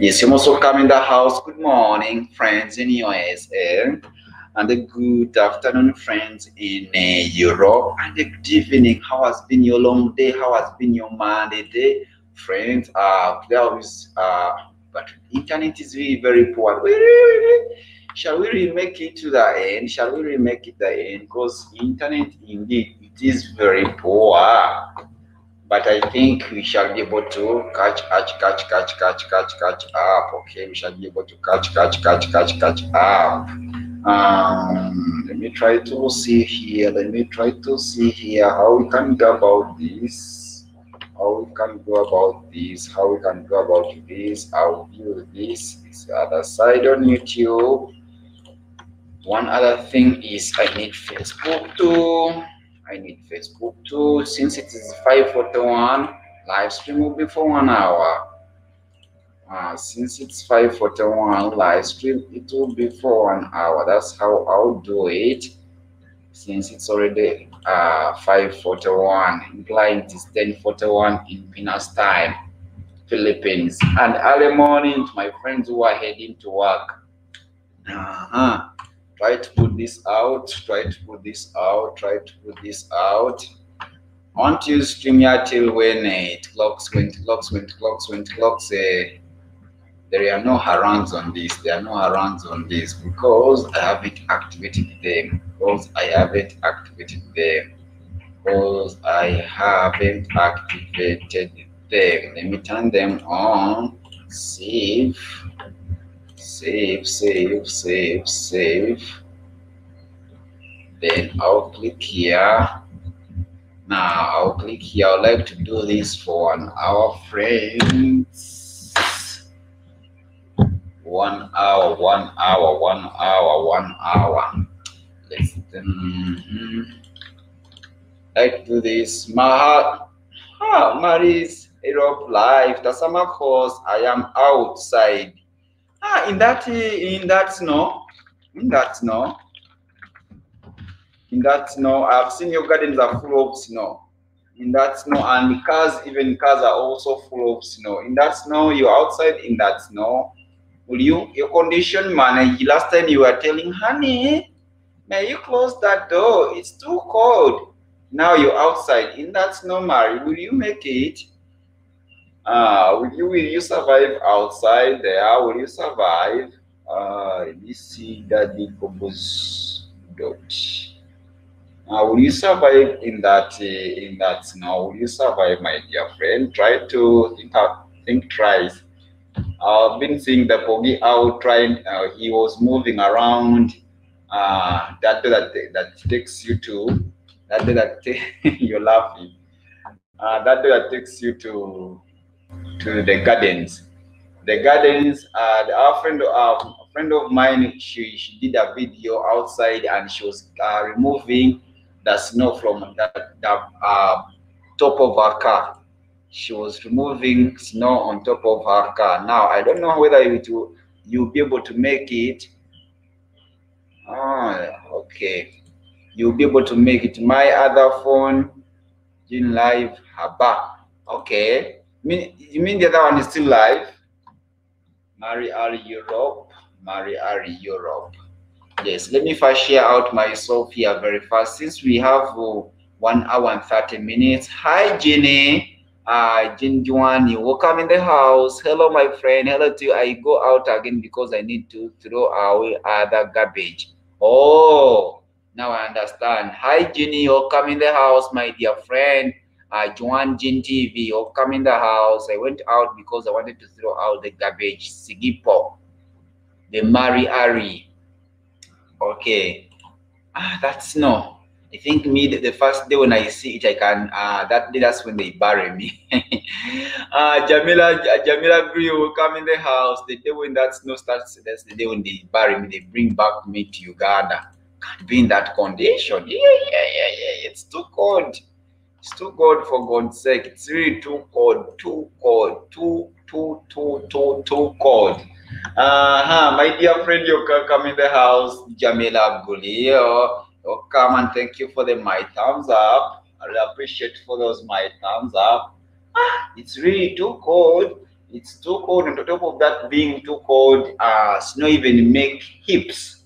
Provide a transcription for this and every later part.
Yes, you also come in the house. Good morning, friends in USA, and a good afternoon, friends in uh, Europe, and a good evening. How has been your long day? How has been your Monday day, friends? Uh, there is uh, but internet is really very poor. Shall we really make it to the end? Shall we really make it the end? Because internet indeed it is very poor. But I think we shall be able to catch, catch, catch, catch, catch, catch, catch up. Okay, we shall be able to catch, catch, catch, catch, catch up. Um, let me try to see here. Let me try to see here how we can go about this. How we can go about this. How we can go about this. I'll view this. This other side on YouTube. One other thing is I need Facebook too. I need Facebook too. Since it is 541, live stream will be for one hour. Uh, since it's 541 live stream, it will be for one hour. That's how I'll do it. Since it's already uh, 541, implying it is 1041 in Pinas time, Philippines. And early morning to my friends who are heading to work. Uh-huh try to put this out, try to put this out, try to put this out. I want to use StreamYard till when uh, it clocks, when it clocks, when it clocks, when it clocks. Uh, there are no harangues on this. There are no harangues on this because I haven't activated them. Because I haven't activated them. Because I haven't activated them. Let me turn them on. Save save, save, save, save. Then I'll click here. Now I'll click here. I'd like to do this for an hour, friends. One hour, one hour, one hour, one hour. Let's mm-hmm. like do this. Mahat, ah, Maris, Europe live. Tasama course. I am outside. Ah, in that in that snow, in that snow, in that snow, I've seen your gardens are full of snow. In that snow, and cars, even cars are also full of snow. In that snow, you're outside in that snow. Will you your condition man? Last time you were telling honey, may you close that door? It's too cold. Now you're outside in that snow, Mary. Will you make it? Uh, will you will you survive outside there? Will you survive? Uh, see that dot. Uh, will you survive in that uh, in that snow? Will you survive, my dear friend? Try to think out, think twice. I've been seeing the Pogi out trying. Uh, he was moving around. Uh, that that that takes you to that that you're laughing. Uh, that that takes you to to the gardens. The gardens, uh, our friend, uh, a friend of mine, she, she did a video outside and she was uh, removing the snow from the, the uh, top of her car. She was removing snow on top of her car. Now, I don't know whether it will, you'll be able to make it. Ah, okay. You'll be able to make it. My other phone, in live, haba. Okay mean, you mean the other one is still live? Mary R Europe, Mary R Europe. Yes, let me first share out myself here very fast since we have uh, one hour and 30 minutes. Hi, Jenny. Uh, Juani, welcome in the house. Hello, my friend. Hello to you. I go out again because I need to throw away other garbage. Oh, now I understand. Hi, Jenny. Welcome in the house, my dear friend uh, Juan Jin TV come in the house. I went out because I wanted to throw out the garbage. Sigipo, the Mari Ari. Okay, ah, that's no. I think me the, the, first day when I see it, I can. Uh, that day that's when they bury me. uh, Jamila, Jamila Grill will come in the house. The day when that snow starts, that's the day when they bury me. They bring back me to Uganda. Can't be in that condition. Yeah, yeah, yeah, yeah. It's too cold. It's too cold for God's sake. It's really too cold, too cold, too, too, too, too, too cold. Uh-huh. My dear friend, you can come in the house, Jamila Gulio. You come and thank you for the my thumbs up. I really appreciate for those my thumbs up. Ah, it's really too cold. It's too cold. And on top of that being too cold, uh, snow even make heaps,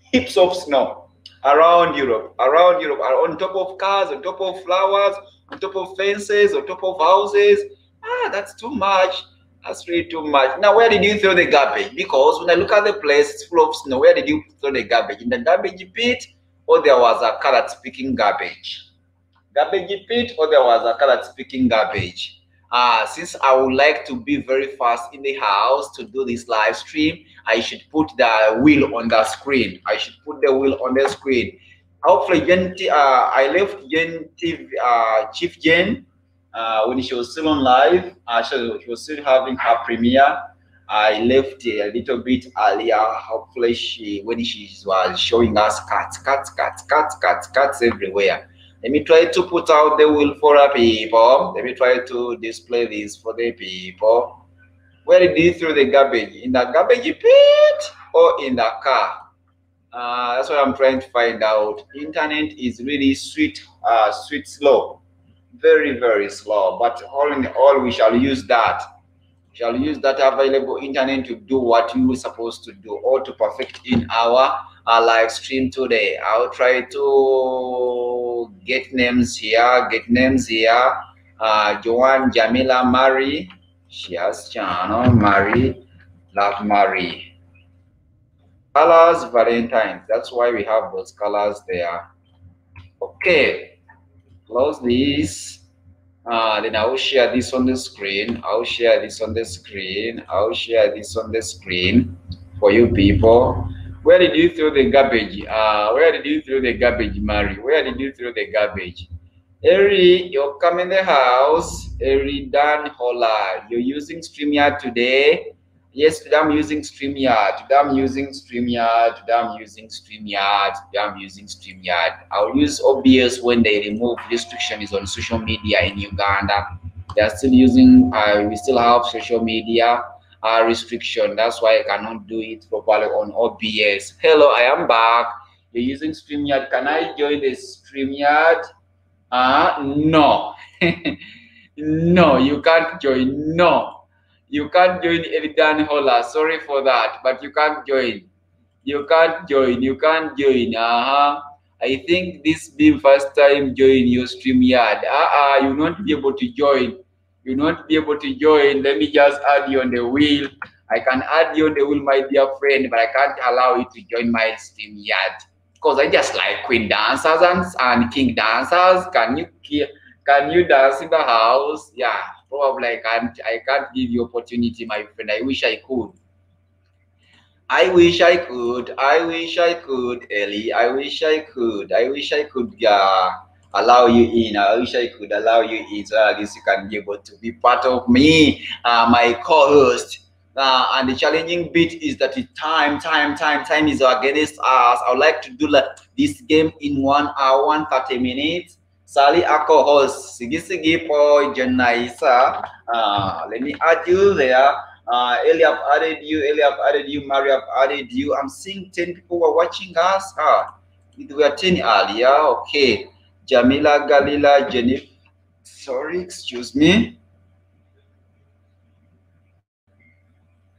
heaps of snow around Europe, around Europe, on top of cars, on top of flowers, on top of fences, on top of houses. Ah, that's too much. That's really too much. Now, where did you throw the garbage? Because when I look at the place, it's full of snow. Where did you throw the garbage? In the garbage pit, or there was a carrot picking garbage? Garbage pit, or there was a carrot picking garbage? Uh, since I would like to be very fast in the house to do this live stream, I should put the wheel on the screen. I should put the wheel on the screen. Hopefully, Jen, uh, I left Jen TV, uh, Chief Jen when she was still on live. She, was still having her premiere. I left a little bit earlier. Hopefully, she when she was showing us cats, cats, cats, cats, cats, cuts everywhere. Let me try to put out the will for the people. Let me try to display this for the people. Where did you throw the garbage? In the garbage pit or in the car? Uh, that's what I'm trying to find out. Internet is really sweet, uh, sweet slow, very very slow. But all in all, we shall use that. We shall use that available internet to do what you were supposed to do, or to perfect in our, our live stream today. I'll try to get names here, get names here. Uh, Joanne Jamila Mary, she has channel Mary, love Mary colors valentines. That's why we have those colors there. Okay. Close this. Uh, then I'll share this on the screen. I'll share this on the screen. I'll share this on the screen for you people where did you throw the garbage uh, where did you throw the garbage Mary where did you throw the garbage Eri, you're coming the house. Eri Dan Hola, you're using StreamYard today. Yes, today I'm using StreamYard. Today I'm using StreamYard. Today I'm using StreamYard. Today I'm using StreamYard. I'll use OBS when they remove restrictions on social media in Uganda. They're still using, uh, we still have social media uh, restriction. That's why I cannot do it properly on OBS. Hello, I am back. You're using StreamYard. Can I join the StreamYard? Uh, no. no, you can't join. No. You can't join Eridan Hola. Sorry for that, but you can't join. You can't join. You can't join. Uh-huh. I think this being first time join your StreamYard. Uh-uh, you not be able to join. You not be able to join. Let me just add you on the wheel. I can add you on the wheel, my dear friend, but I can't allow you to join my stream yet. Because I just like queen dancers and, and king dancers. Can you can you dance in the house? Yeah probably I can't I can't give you opportunity, my friend. I wish I could. I wish I could. I wish I could, Ellie. I wish I could. I wish I could uh, allow you in. I wish I could allow you in so at least you can be able to be part of me, uh, my co-host. Uh, and the challenging bit is that time, time, time, time is against us. I would like to do like this game in one hour, and 30 minutes. Sally Alcohols, Sigi Sigi po Janaisa. Uh, let me add you there. Uh, Eli, I've added you. Eli, I've added you. Maria, I've added you. I'm seeing 10 people who are watching us. Ah, we were 10 earlier. Okay. Jamila, Galila, Jennifer. Sorry, excuse me.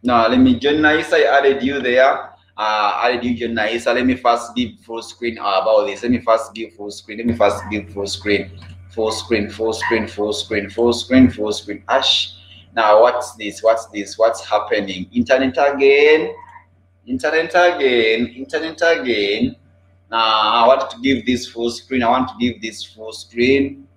Now let me, Janaisa, I added you there uh, did you nice. Let me first give full screen about this. Let me first give full screen. Let me first give full screen. Full screen, full screen, full screen, full screen, full screen. Ash. Now what's this? What's this? What's happening? Internet again. Internet again. Internet again. Now I want to give this full screen. I want to give this full screen.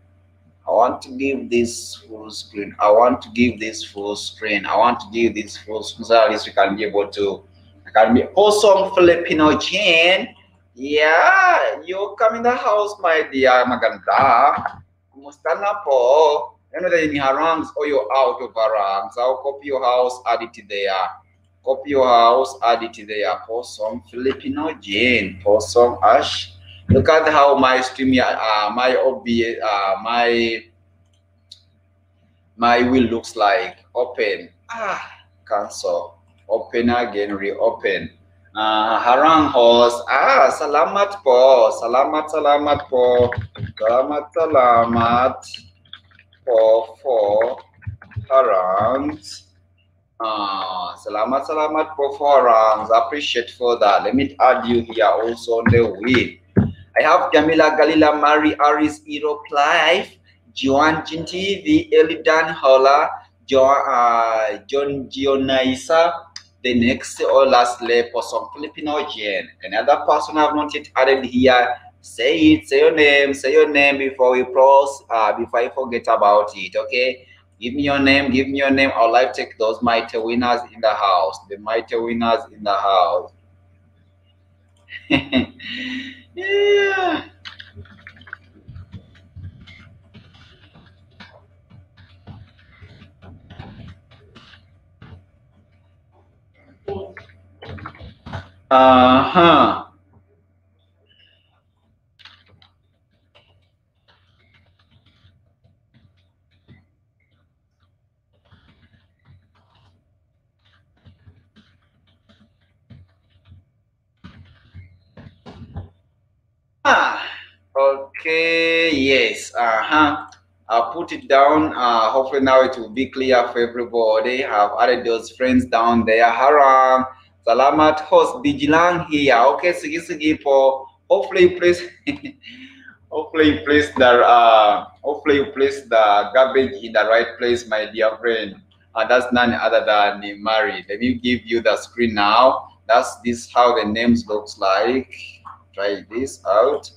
I want to give this full screen. I want to give this full screen. I want to give this full screen so at least we can be able to Got me also Filipino Jen. Yeah, you come in the house, my dear maganda. Kumusta na po? Ano na yung harangs oh, o you out of harangs? I'll copy your house, add it there. Copy your house, add it there. Some Filipino Jen. some Ash. Look at how my stream, uh, my OB, uh, my my wheel looks like. Open. Ah, cancel open again, reopen. Uh, harang host. Ah, salamat po. Salamat, salamat po. Salamat, salamat po for harangs. Ah, po for harangs. Appreciate for that. Let me add you here also on the wheel. I have Jamila Galila, Mary Aris, Europe Life, Joan TV, Elidan Hola, John, uh, John Gionaisa, the next or last for some Filipino gen. Another person I've not yet added here. Say it, say your name, say your name before we pause, uh, before I forget about it, okay? Give me your name, give me your name. I'll like take those mighty winners in the house. The mighty winners in the house. yeah. Uh-huh. Ah, okay, yes, uh-huh. I'll put it down. Uh, hopefully now it will be clear for everybody. I've added those friends down there. Haram. Salamat host Bijilang here. Okay, sige sige po. Hopefully please, hopefully place the uh hopefully you place the garbage in the right place, my dear friend. And uh, that's none other than Mary. Let me give you the screen now. That's this how the names looks like. Try this out.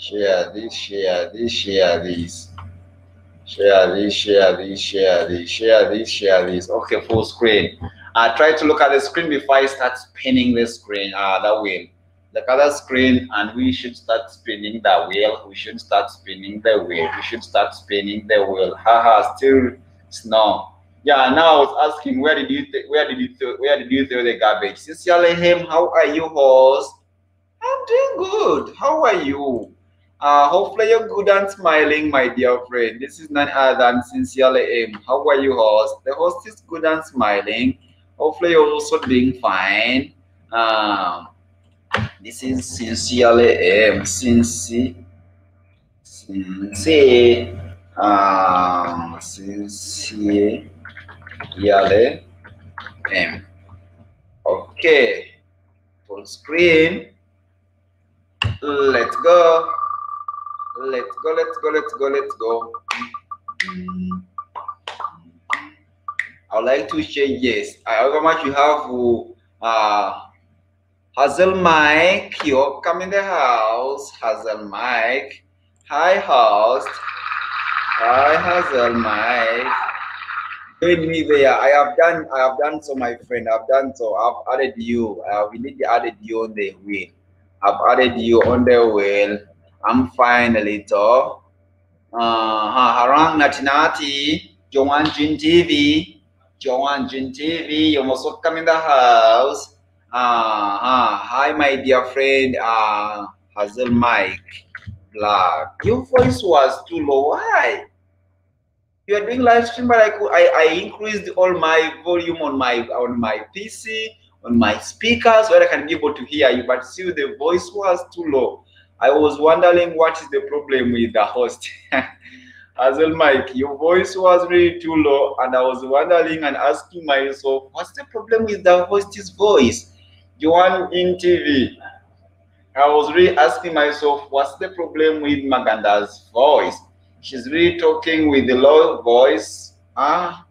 Share this, share this, share this. Share this, share this, share this, share this, share this. Okay, full screen. I try to look at the screen before I start spinning the screen, uh, the wheel. Look at the screen and we should start spinning the wheel. We should start spinning the wheel. We should start spinning the wheel. Haha, still snow. Yeah, now I was asking where did you where did you where did you throw the garbage? Sincerely him, how are you, horse? I'm doing good. How are you? Uh, hopefully you're good and smiling, my dear friend. This is none other than Sincerely Aim. How are you, host? The host is good and smiling. Hopefully you're also doing fine. Um, this is sincerely um, sincere, sincere, um, sincerely um. Okay, full screen. Let's go. Let's go. Let's go. Let's go. Let's go. I would like to share yes. However much you have uh Hazel Mike, you come in the house. Hazel Mike. Hi host. Hi Hazel Mike. Join me there. I have done I have done so my friend. I've done so. I've added you. Uh, we need to added you on the wheel. I've added you on the wheel. I'm finally to. Uh, harang nati nati. Joan Jin TV. Joan Jin TV, you must come in the house. Uh, uh, hi, my dear friend, uh, Hazel Mike Black. Your voice was too low. Why? You are doing live stream, but I, could, I, I increased all my volume on my on my PC, on my speakers, where I can be able to hear you. But still, the voice was too low. I was wondering what is the problem with the host. Hazel Mike, your voice was really too low, and I was wondering and asking myself, what's the problem with the host's voice? Joan in TV. I was really asking myself, what's the problem with Maganda's voice? She's really talking with a low voice. Ah,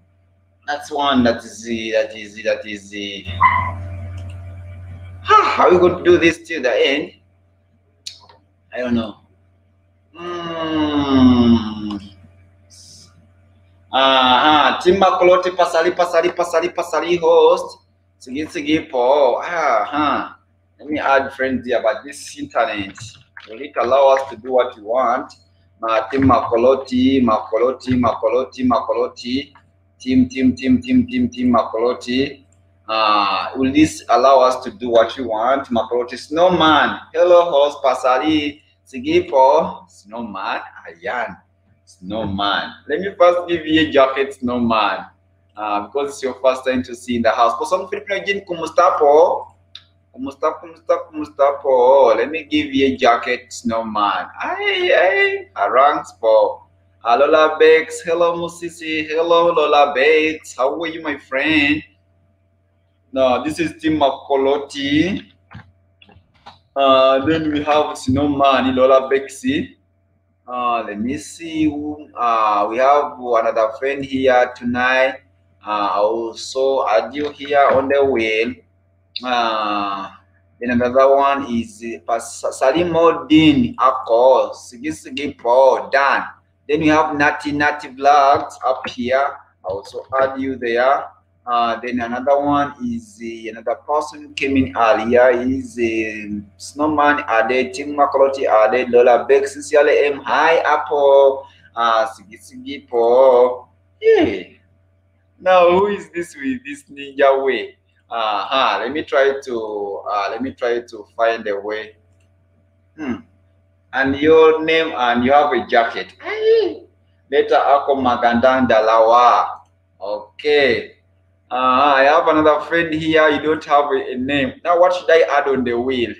that's one that is the that is the, that is the. How are we going to do this till the end? I don't know. Hmm. Aha, Timba Kolote Pasali Pasali Pasali Pasali host. Sigi Sigi Po. Aha. Let me add friends here, but this internet will it allow us to do what we want? Ma Tim Makoloti, Makoloti, Makoloti, Makoloti, Team, Team, Team, Team, Team, Team Makoloti. Uh, will this allow us to do what we want? Makoloti Snowman. Hello, host Pasali. Sige po. Snowman. Ayan. Snowman. Let me first give you a jacket, snowman. uh, because it's your first time to see in the house. For some Filipino again, kumusta Kumusta, kumusta, kumusta po? Let me give you a jacket, snowman. Ay, ay, arangs po. Uh, Lola Bex, hello Musisi, hello Lola Bex. How are you, my friend? No, this is Tim Makoloti. Uh, then we have Snowman, Lola Bexi. Uh, let me see. Uh, we have another friend here tonight. Uh, also, Adio here on the wheel. Uh, then another one is uh, Salimodin Ako, Sigi Sigi Po, Dan. Then we have Natty Natty Vlogs up here. I also add you there. Uh, then another one is uh, another person came in earlier is uh, Snowman Ade, Tim Makoloti Ade, Lola Beck, Sincerely M. Hi Apple, uh, Sigi Sigi Po. Yeah. Now, who is this with this ninja way? uh-huh let me try to uh, let me try to find a way hmm. and your name and you have a jacket later ako magandanda lawa okay uh, i have another friend here you don't have a, name now what should i add on the wheel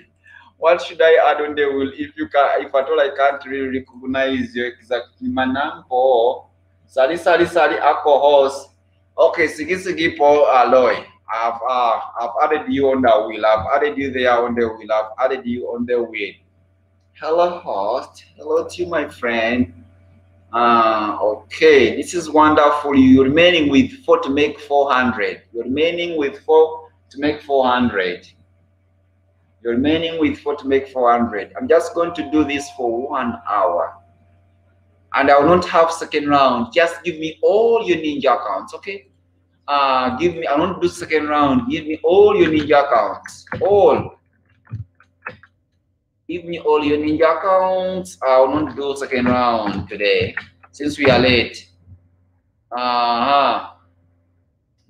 what should i add on the wheel if you can if at all i can't really recognize your exact manampo sali sali sali ako horse okay sigi sigi po alloy I've uh, I've added you on the wheel. I've added you there on the wheel. I've added you on the wheel. Hello, host. Hello to you, my friend. Uh, okay, this is wonderful. You're remaining with four to make 400. You're remaining with four to make 400. You're remaining with four to make 400. I'm just going to do this for one hour. And I will not have second round. Just give me all your ninja accounts, okay? uh, give me, I want to do second round. Give me all your ninja accounts. All. Give me all your ninja accounts. I will not do second round today since we are late. Uh-huh.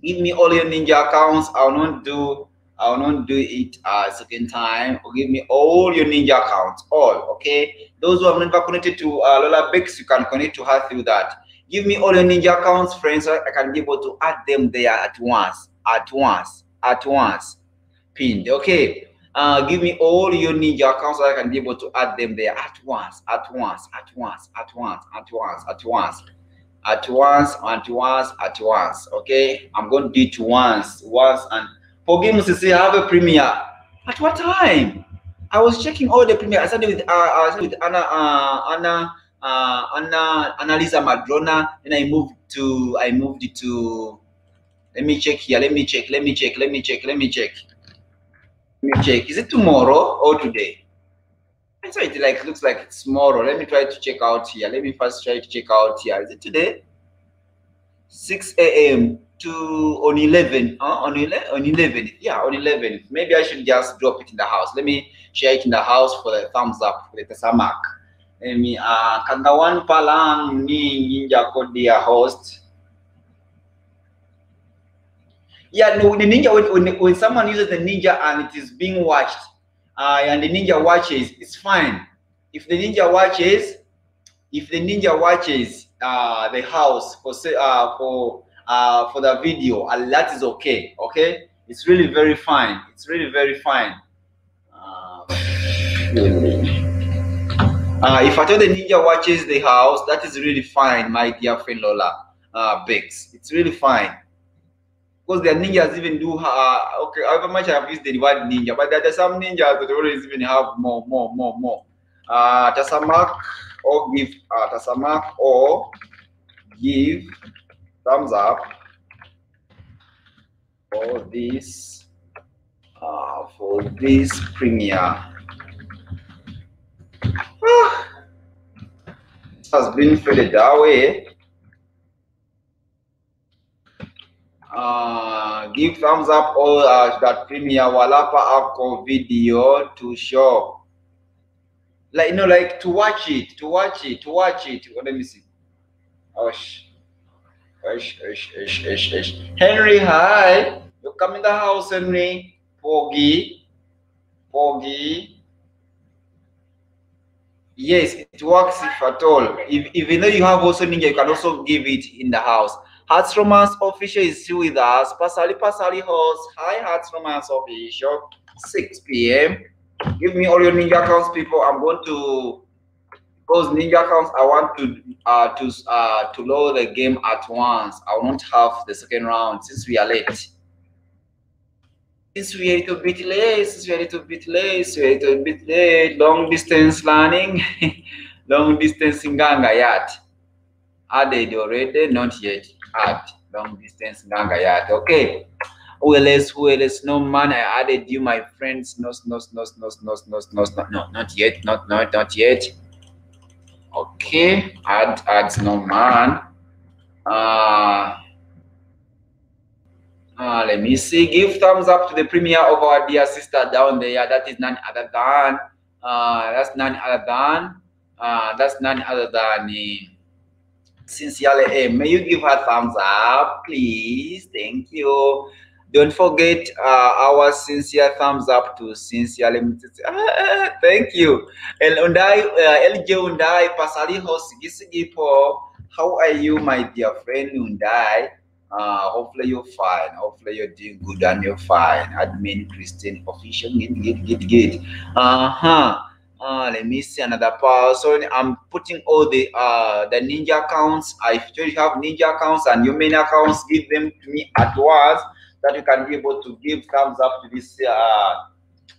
Give me all your ninja accounts. I will not do I will not do it a second time. Or give me all your ninja accounts. All okay. Those who have never connected to uh, Lola Bix, you can connect to her through that. Give me all your ninja accounts, friends, so I can be able to add them there at once, at once, at once. Pinned. Okay. Uh, give me all your ninja accounts so I can be able to add them there at once, at once, at once, at once, at once, at once, at once, at once, at once. Okay. I'm going to do it once, once, and forgive me say I have a premiere. At what time? I was checking all the premiere. I started with uh, I started with Anna uh, Anna uh, Anna Annalisa Madrona. Then I moved to I moved to let me check here. Let me check. Let me check. Let me check. Let me check. Let me check. Is it tomorrow or today? I saw it like looks like it's tomorrow. Let me try to check out here. Let me first try to check out here. Is it today? 6 a.m. to on 11. Uh, on 11 on 11. Yeah, on 11. Maybe I should just drop it in the house. Let me share it in the house for the thumbs up for the Tasamak. Me uh, kagawan pa lang ni Ninja ko dia host. Yeah, no, the Ninja when, when, when someone uses the Ninja and it is being watched, uh, and the Ninja watches, it's fine. If the Ninja watches, if the Ninja watches uh, the house for uh, for uh, for the video, that is okay. Okay, it's really very fine. It's really very fine. Uh, uh, if I tell the ninja watches the house, that is really fine, my dear friend Lola uh. It's really fine. Because the ninjas even do, uh, okay, however much I've used the word ninja, but there are some ninjas that always even have more, more, more, more. Uh, Tasamak or give, uh, Tasamak or give thumbs up for this, uh, for this premiere has been faded away. Uh, give thumbs up or uh, that premiere Walapa Apple video to show. Like you know, like to watch it, to watch it, to watch it. Well, let me see. Osh. Osh, osh, osh, osh, osh. Henry, hi. You come in the house, Henry. Poggy. Poggy. Yes, it works if at all. If, even though you have also Ninja, you can also give it in the house. Hearts Romance Official is still with us. Pasali Pasali host. Hi, Hearts Romance Official. 6 p.m. Give me all your ninja accounts, people. I'm going to those ninja accounts. I want to uh, to uh, to load the game at once. I won't have the second round since we are late. Since we are a little bit late, since we are a little bit late, we are a little bit late. Long distance learning, long distance nganga yet. Added already, not yet. Add long distance nganga yet. Okay. Who else? No man, I added you, my friends. No, no, no, no, no, no, no, no, no, not yet. Not, not, not yet. Okay, add, add no man. Uh, uh, let me see. Give thumbs up to the premiere of our dear sister down there. That is none other than. Uh, that's none other than. Uh, that's none other than. Uh, sincerely, hey, may you give her thumbs up, please? Thank you. Don't forget uh, our sincere thumbs up to sincerely. Ah, thank you. El Undai, uh, LJ Undai, Pasali Hosigipo. How are you, my dear friend Undai? Uh, hopefully you're fine. Hopefully you're doing good and you're fine. Admin Christian official. Get, get, get, get. Uh huh. Uh, let me see another person. I'm putting all the uh the ninja accounts. I you have ninja accounts and your main accounts. Give them to me at once that we can be able to give thumbs up to this. Uh,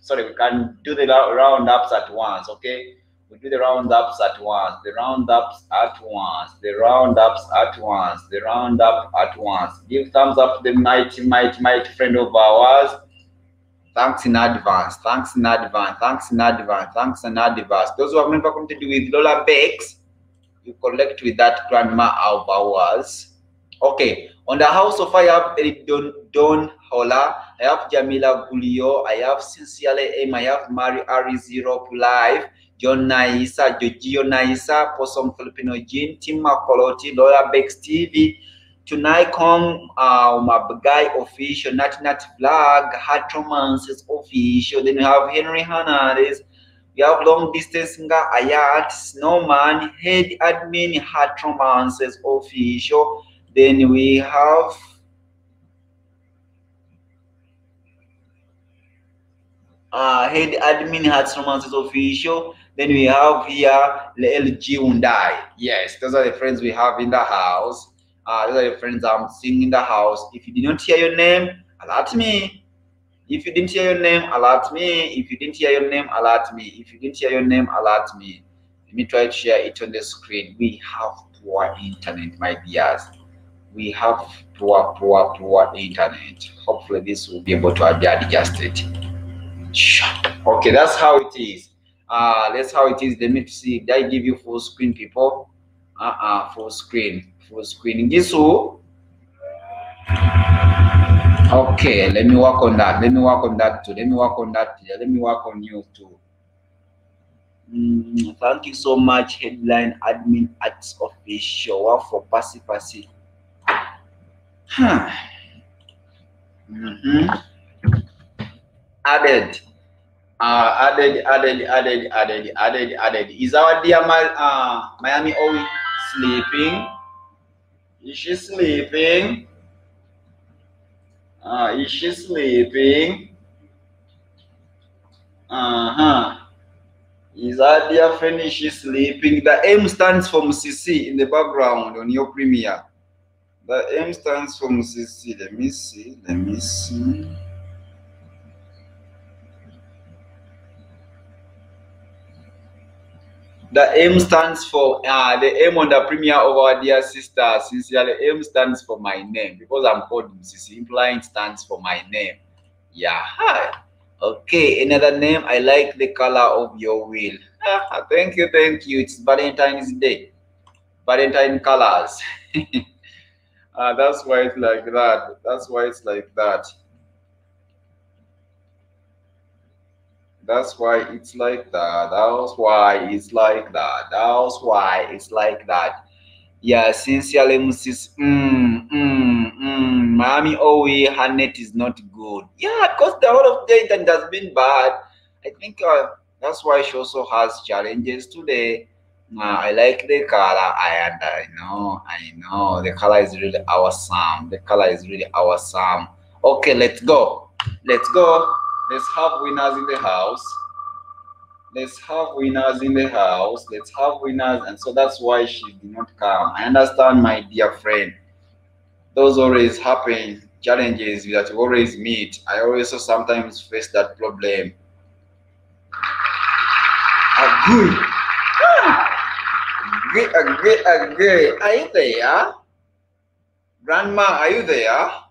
sorry, we can do the roundups at once. Okay, we do the roundups at once. The roundups at once. The roundups at once. The roundup at once. Give thumbs up to the mighty, mighty, mighty friend of ours. Thanks in advance. Thanks in advance. Thanks in advance. Thanks in advance. Those who have never come to do with Lola Bakes, you collect with that grandma of ours. Okay, on the house of I have Don, Don Hola, I have Jamila Gulio, I have Sincerely Aim, I have Mari Ari Zero Live, John Naisa, Giorgio Naisa, Possum Filipino Jean, Tim Makoloti, Lola Bex TV, Tonight come uh, Mabagai official, Nat Nat Vlog, Heart Romances official, then we have Henry Hernandez, we have long distance singer Ayat, Snowman, head admin Heart Romances official, then we have uh, head admin Hearts Romances official. Then we have here LG Undai. Yes, those are the friends we have in the house. Uh, those are your friends I'm seeing in the house. If you did not hear your name, alert me. If you didn't hear your name, alert me. If you didn't hear your name, alert me. If you didn't hear your name, alert me. Let me try to share it on the screen. We have poor internet, my dears we have poor, poor, poor internet. Hopefully, this will be able to be adjusted. Okay, that's how it is. Uh, that's how it is. Let me see. Did I give you full screen, people? Uh uh, full screen, full screen. This. Okay, let me work on that. Let me work on that too. Let me work on that. Let me work on you too. Mm, thank you so much, headline admin at official for Passy Passy. Huh. Mm-hmm. Added. Uh, added, added, added, added, added, added. Is our dear uh, Miami always sleeping? Is she sleeping? Uh, is she sleeping? Uh-huh. Is is she sleeping? The M stands for CC in the background on your premiere. The M stands for CC. Let me see. Let me see. The M stands for uh, the M on the premiere of our dear sister. Sincerely, M stands for my name because I'm called Mrs. Implying stands for my name. Yeah. Hi. Okay, another name. I like the color of your wheel. Ah, thank you, thank you. It's Valentine's Day. Valentine colors. Uh, that's why it's like that. That's why it's like that. That's why it's like that. That's why it's like that. That's why it's like that. Yeah, since sincerely, Mrs. Mm, mm, mm. Miami Owe, her net is not good. Yeah, because the whole of the internet has been bad. I think uh, that's why she also has challenges today. Uh, I like the color. I, I know, I know. The color is really awesome. The color is really awesome. Okay, let's go. Let's go. Let's have winners in the house. Let's have winners in the house. Let's have winners. And so that's why she did not come. I understand, my dear friend. Those always happen, challenges that we always meet. I also sometimes face that problem. Agree. Agree, agree, agree. Are you there? Grandma, are you there?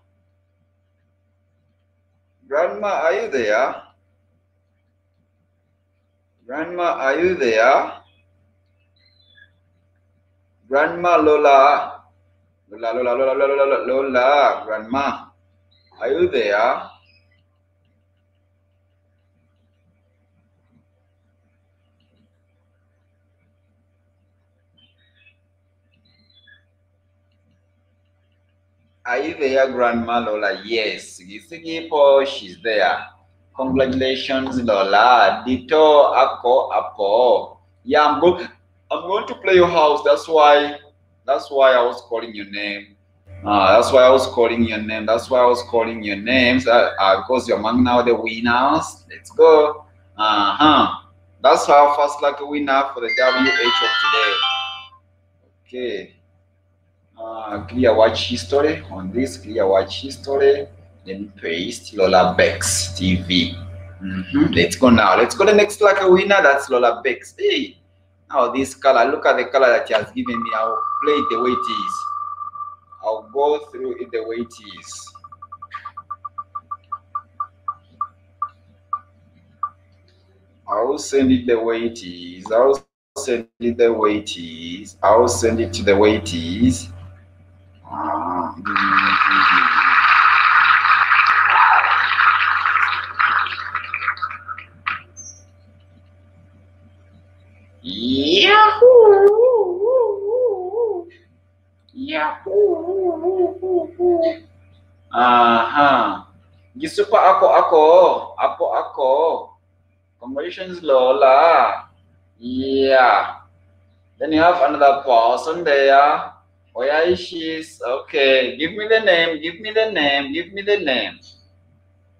Grandma, are you there? Grandma, are you there? Grandma Lola. Lola, Lola, Lola, Lola, Lola, Lola. Grandma, are you there? Are you there, Grandma Lola? Yes. Gisigipo, she's there. Congratulations, Lola. Dito, Ako, Apo. Yeah, I'm going, I'm going to play your house. That's why, that's why I was calling your name. Uh, that's why I was calling your name. That's why I was calling your names. Uh, uh, because you're among now the winners. Let's go. Uh-huh. That's our first lucky winner for the WH of today. Okay uh, clear watch history. On this clear watch history then paste lola bex tv mm -hmm. let's go now. Let's go the next lucky winner. That's lola bex. Hey! Now this color look at the color that he has given me. I'll play it the way it is. I'll go through it the way it is. I'll send it the way it is. I'll send it the way it is. I'll send it to the way it is. Yahoo! Yahoo! Aha. Gisupa ako ako. Apo ako. Congratulations, Lola. Yeah. Then you have another person there. Oh okay. Give me the name. Give me the name. Give me the name.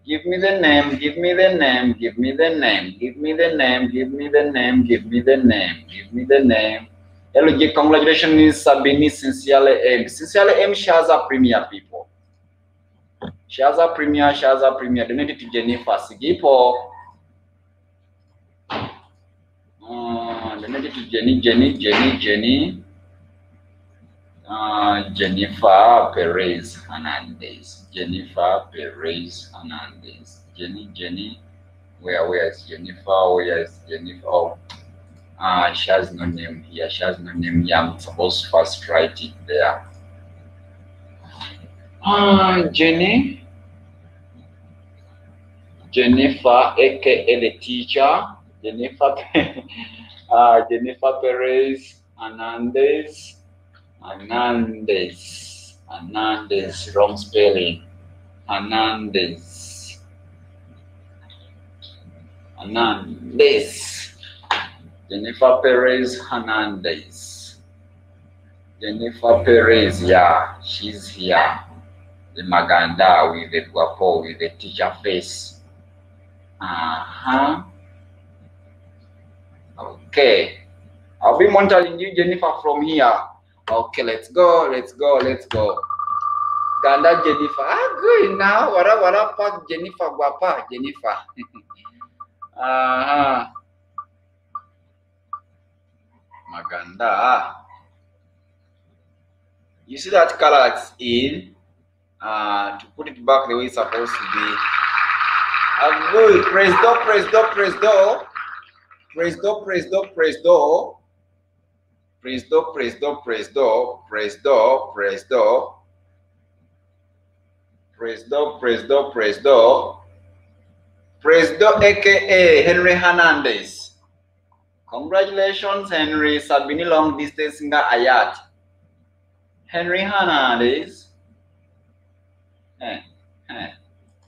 Give me the name, give me the name, give me the name, give me the name, give me the name, give me the name, give me the name. LG, congratulations, Sabini, sincerely M. Sincerely M, Shaza Premier people. Shaza Premier, Shaza Premier. Donate to Jennifer Sigipo. Uh, donate to Jenny, Jenny, Jenny, Jenny. Uh, Jennifer Perez Hernandez. Jennifer Perez Hernandez. Jenny, Jenny. Where, where is Jennifer? Where is Jennifer? Oh, uh, she has no name here. She has no name here. I'm supposed to first write it there. Uh, Jenny. Jennifer, aka the teacher. Jennifer, uh, Jennifer Perez Hernandez. Hernandez. Hernandez. Wrong spelling. Hernandez. Hernandez. Jennifer Perez Hernandez. Jennifer Perez, yeah, she's here. The Maganda with the guapo, with the teacher face. Uh-huh. Okay. I'll be monitoring you, Jennifer, from here. Okay, let's go, let's go, let's go. Ganda Jennifer. Ah, good now. Wara wara pak Jennifer guapa Jennifer. uh-huh. Maganda. You see that color that's in? Uh, to put it back the way it's supposed to be. Uh, good. Press do, press do, press do. Press do, press do, press do. Press do, press do, press do, press do, press do. Press do, press do, press do. Press do, aka Henry Hernandez. Congratulations, Henry. Sabini long distance nga ayat. Henry Hernandez. Eh, eh.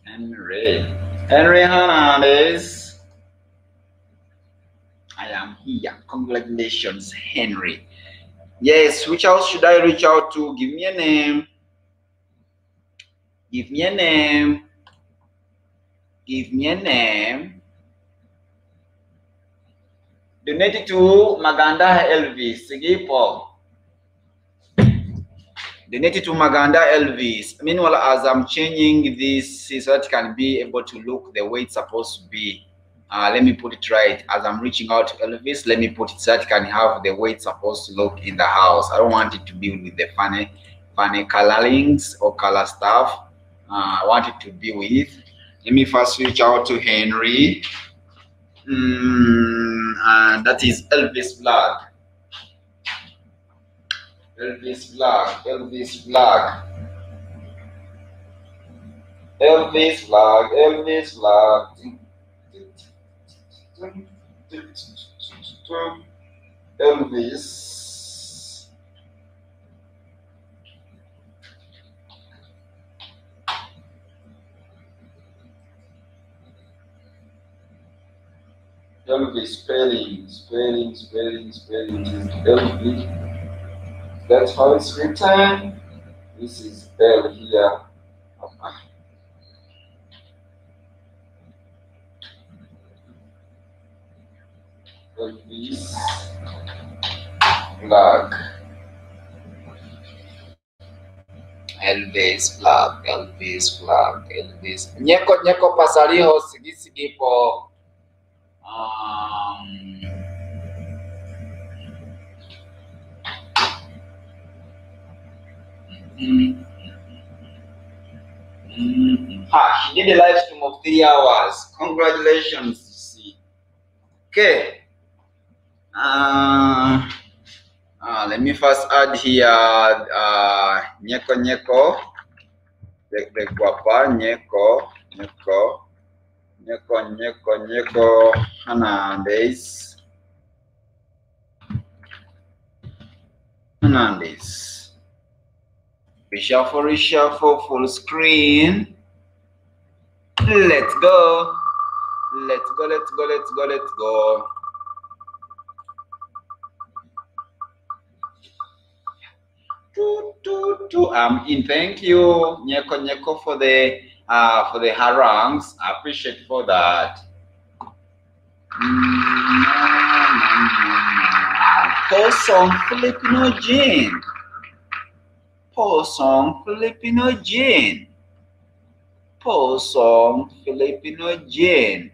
Henry. Henry Hernandez. I am here. Congratulations, Henry. Yes, which house should I reach out to? Give me a name. Give me a name. Give me a name. Donate to Maganda Elvis. Sigipo. Donate to Maganda Elvis. Meanwhile, as I'm changing this so that can be able to look the way it's supposed to be. Uh, let me put it right. As I'm reaching out to Elvis, let me put it so that can have the way it's supposed to look in the house. I don't want it to be with the funny, funny colorings or color stuff. Uh, I want it to be with. Let me first reach out to Henry. Mm, and that is Elvis Vlog. Elvis Vlog. Elvis Vlog. Elvis Vlog. Elvis Vlog. Elvis. Elvis spelling, spelling, spelling, spelling is Elvis. That's how it's written. This is L here. Elvis Vlog. Elvis Vlog, Elvis Vlog, Elvis. Nyeko nyeko pasaliho sigi sigi po. Um, mm, mm, ha, she did a live stream of three hours. Congratulations, you see. Okay. Uh, uh, let me first add here uh, Nyeko Nyeko. The, the guapa Nyeko Nyeko Nyeko Nyeko Nyeko Hernandez. Hernandez. Reshuffle, reshuffle, full screen. Let's go. Let's go, let's go, let's go, let's go. Toot, toot, toot. I'm in. Thank you, Nyeko Nyeko, for the uh, for the harangues. I appreciate for that. Posong Filipino Gin. Posong Filipino Gin. Posong Filipino Gin.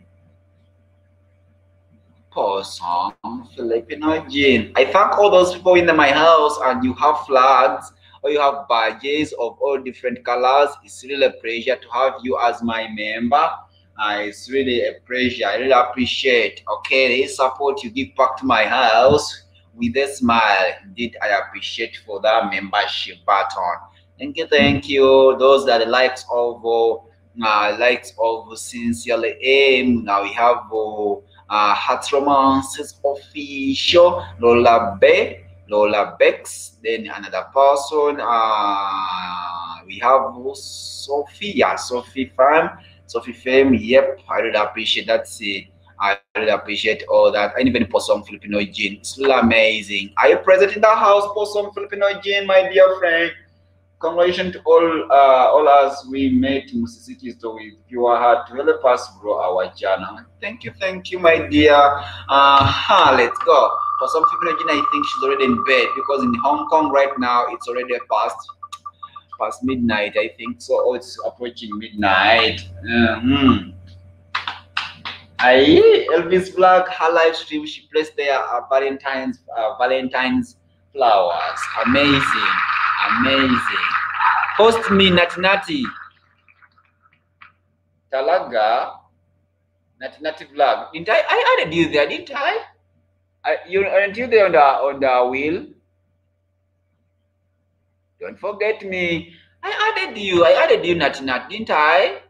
Posong Filipino Gin. I thank all those people in my house and you have flags or you have badges of all different colors. It's really a pleasure to have you as my member. Uh, it's really a pleasure. I really appreciate. Okay, the support you give back to my house with a smile. Indeed, I appreciate for that membership button. Thank you, thank you. Those that likes of uh, likes of sincerely aim. Now we have uh, uh, Heart Romances official Lola Bay. Lola Bex, then another person. Uh, we have Sophia, Sophie Fam, Sophie Fam. Yep, I really appreciate that. See, I really appreciate all that. And even Possum Filipino Gene. It's really amazing. Are you present in the house, Possum Filipino Gene, my dear friend? Congratulations to all uh, all us we met in City so with pure heart to help us grow our channel. Thank you, thank you, my dear. Uh, let's go. For some people, I think she's already in bed because in Hong Kong right now it's already past past midnight. I think so. Oh, it's approaching midnight. Mm-hmm. I Elvis Black her live stream. She placed there uh, Valentine's uh, Valentine's flowers. Amazing, amazing. Host me Nati Nati. Talaga Nati Nati Vlog. Didn't I? I added you there, didn't I? I, you aren't you there on the on the wheel? Don't forget me. I added you. I added you, Nat Nat, didn't I?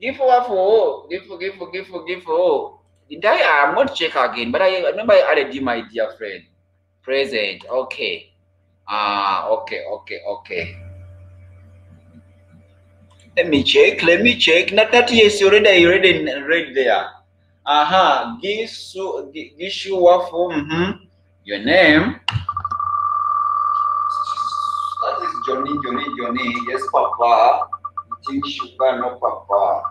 Give for for give for give for give for give for. Did I? I'm to check again, but I remember I added you, my dear friend. Present. Okay. Ah, okay, okay, okay. Let me check. Let me check. Not that yes, you already, you already right there. Aha, Gisu, Gishu Wafu, mm-hmm. your name. That is Johnny, Johnny, Johnny. Yes, Papa. Eating sugar, no Papa.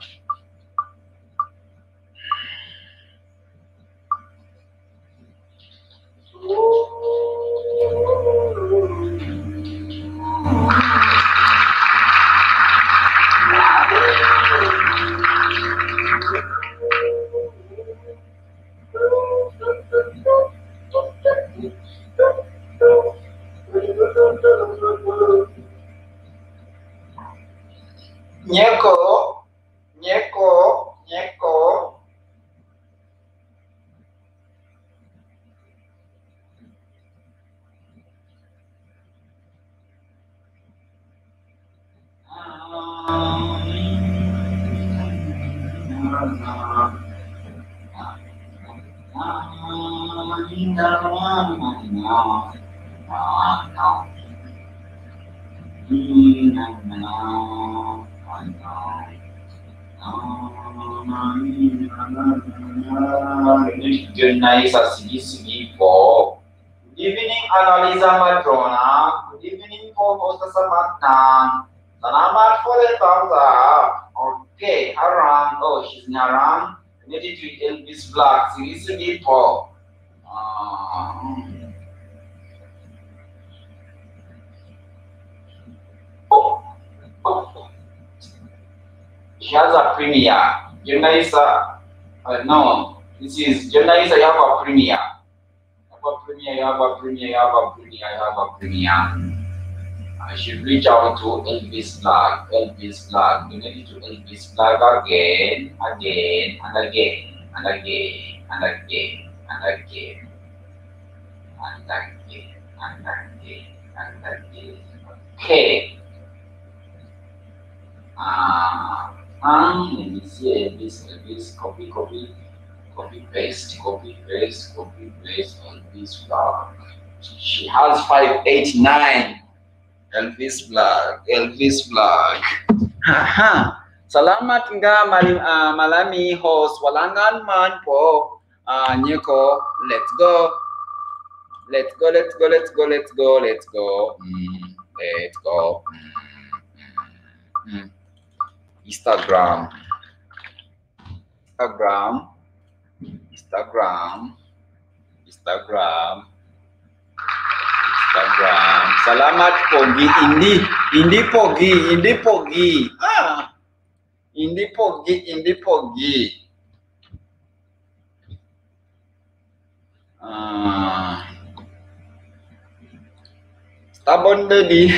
Nyeko, Naisa sigi sigi po. Good evening, Annalisa Madrona. Good evening, co-host Samantha. Salamat for the thumbs up. Okay, Haram. Oh, she's in Haram. Committed to Elvis Black. Sigi sigi po. Um, She has a premiere. Jonaisa, uh, no, this is Jonaisa, you have a premiere. You have a premiere, you have a premiere, you have a premiere. I should reach out to Elvis Black, Elvis Black. You need to Elvis Black again, again, and again, and again, and again, and again, and again, and again, and again. Okay. Me see Elvis, Elvis, copy, copy, copy, paste, copy, paste, copy, paste, on this Black. She has 589. Elvis Black, Elvis. Haha. Salamat nga malim, ah, malami host. Walangan man po. Ah, Nyeko, let's go. Let's go, let's go, let's go, let's go, let's go. Mm, let's go. Mm, mm. Instagram. Instagram. Instagram. Instagram. Instagram. Salamat Pogi. Hindi. Hindi Pogi. Hindi Pogi. Ah. Hindi Pogi. Hindi Pogi. Ah. Stubborn daddy.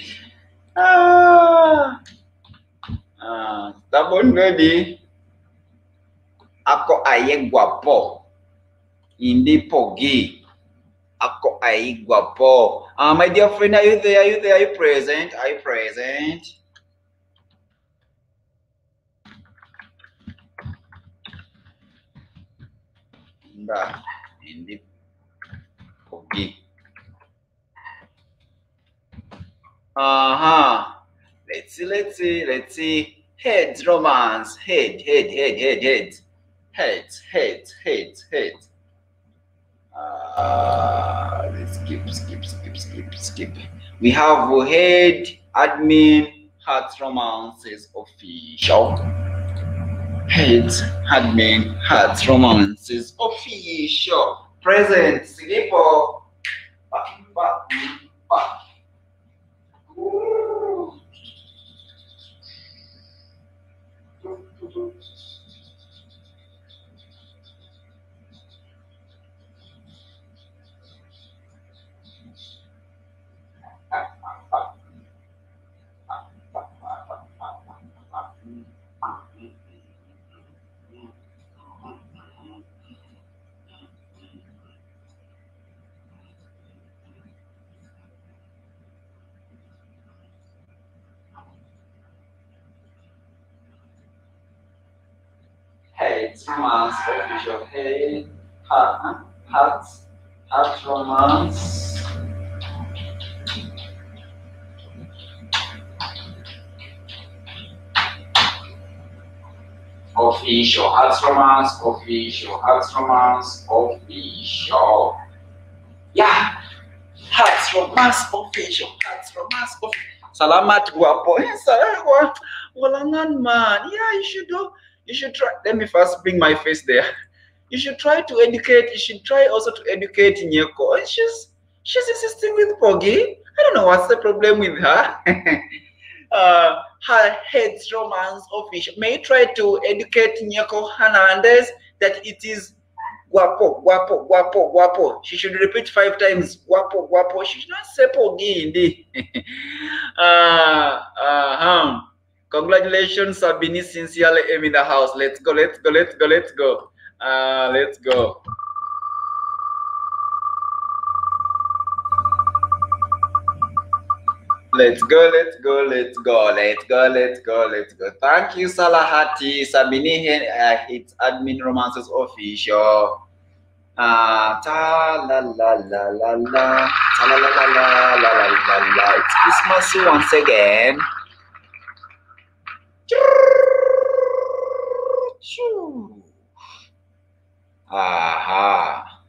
ah. Ah, stubborn daddy. Ako ay guwapo. Hindi pogi. Ako ay guwapo. Uh, my dear friend, are you there? Are you there? Are you present? Are you present? Hindi. Hindi pogi. Uh-huh. Let's see, let's see, let's see. Heads, romance. Head, head, head, head, head. Head, head, head, head. Uh, let's skip, skip, skip, skip, skip. We have head, admin, heart romances official. Head, admin, heart romances official. Present, Silipo. Back, back, back. Ooh. Hey, it's romance official. Hey, heart, heart, heart romance. official. Hearts Romance official. Hearts Romance official. Yeah. Hearts Romance official. Hearts Romance official. Salamat guapo. Salamat. Walangan man. Yeah, you should do. You should try. Let me first bring my face there. You should try to educate. You should try also to educate Nyeko. She's she's insisting with Pogi. I don't know what's the problem with her. uh, her head's romance official. May try to educate Nyeko Hernandez that it is guapo, guapo, guapo, guapo. She should repeat five times guapo, guapo. She should not say Pogi indeed. uh, uh-huh. Congratulations, Sabini, sincerely aim in the house. Let's go, let's go, let's go, let's go. Uh, let's go. Let's go, let's go, let's go, let's go, let's go, let's go. Thank you, Salahati. Sabini, uh, it's admin romances official. Uh, ta la la la la la, ta la la la la la la la la. It's Christmas once again. Aha.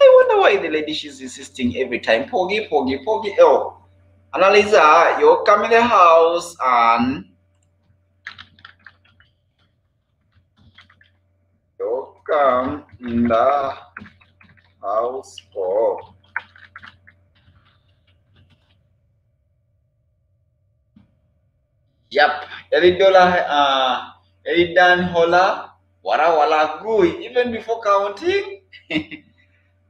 I wonder why the lady she's insisting every time. Pogi, pogi, pogi. Oh, Annalisa, ah, you come in the house and you come in the house for Yep, Elidola, uh, Elidan Hola, Wara Wala Gui, even before counting.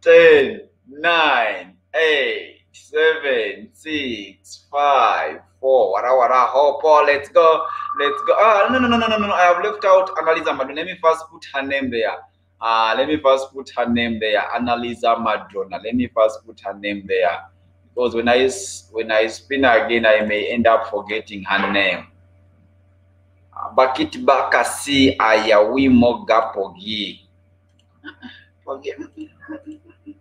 10, 9, 8, 7, 6, 5, 4, Wara Wara Hopo, let's go, let's go. Ah, no, no, no, no, no, no, I have left out Annalisa Madonna. Let me first put her name there. Uh, let me first put her name there, Annalisa Madonna. Let me first put her name there. Because when I, when I spin again, I may end up forgetting her name. Bakiti bakasi ayawimo gapogi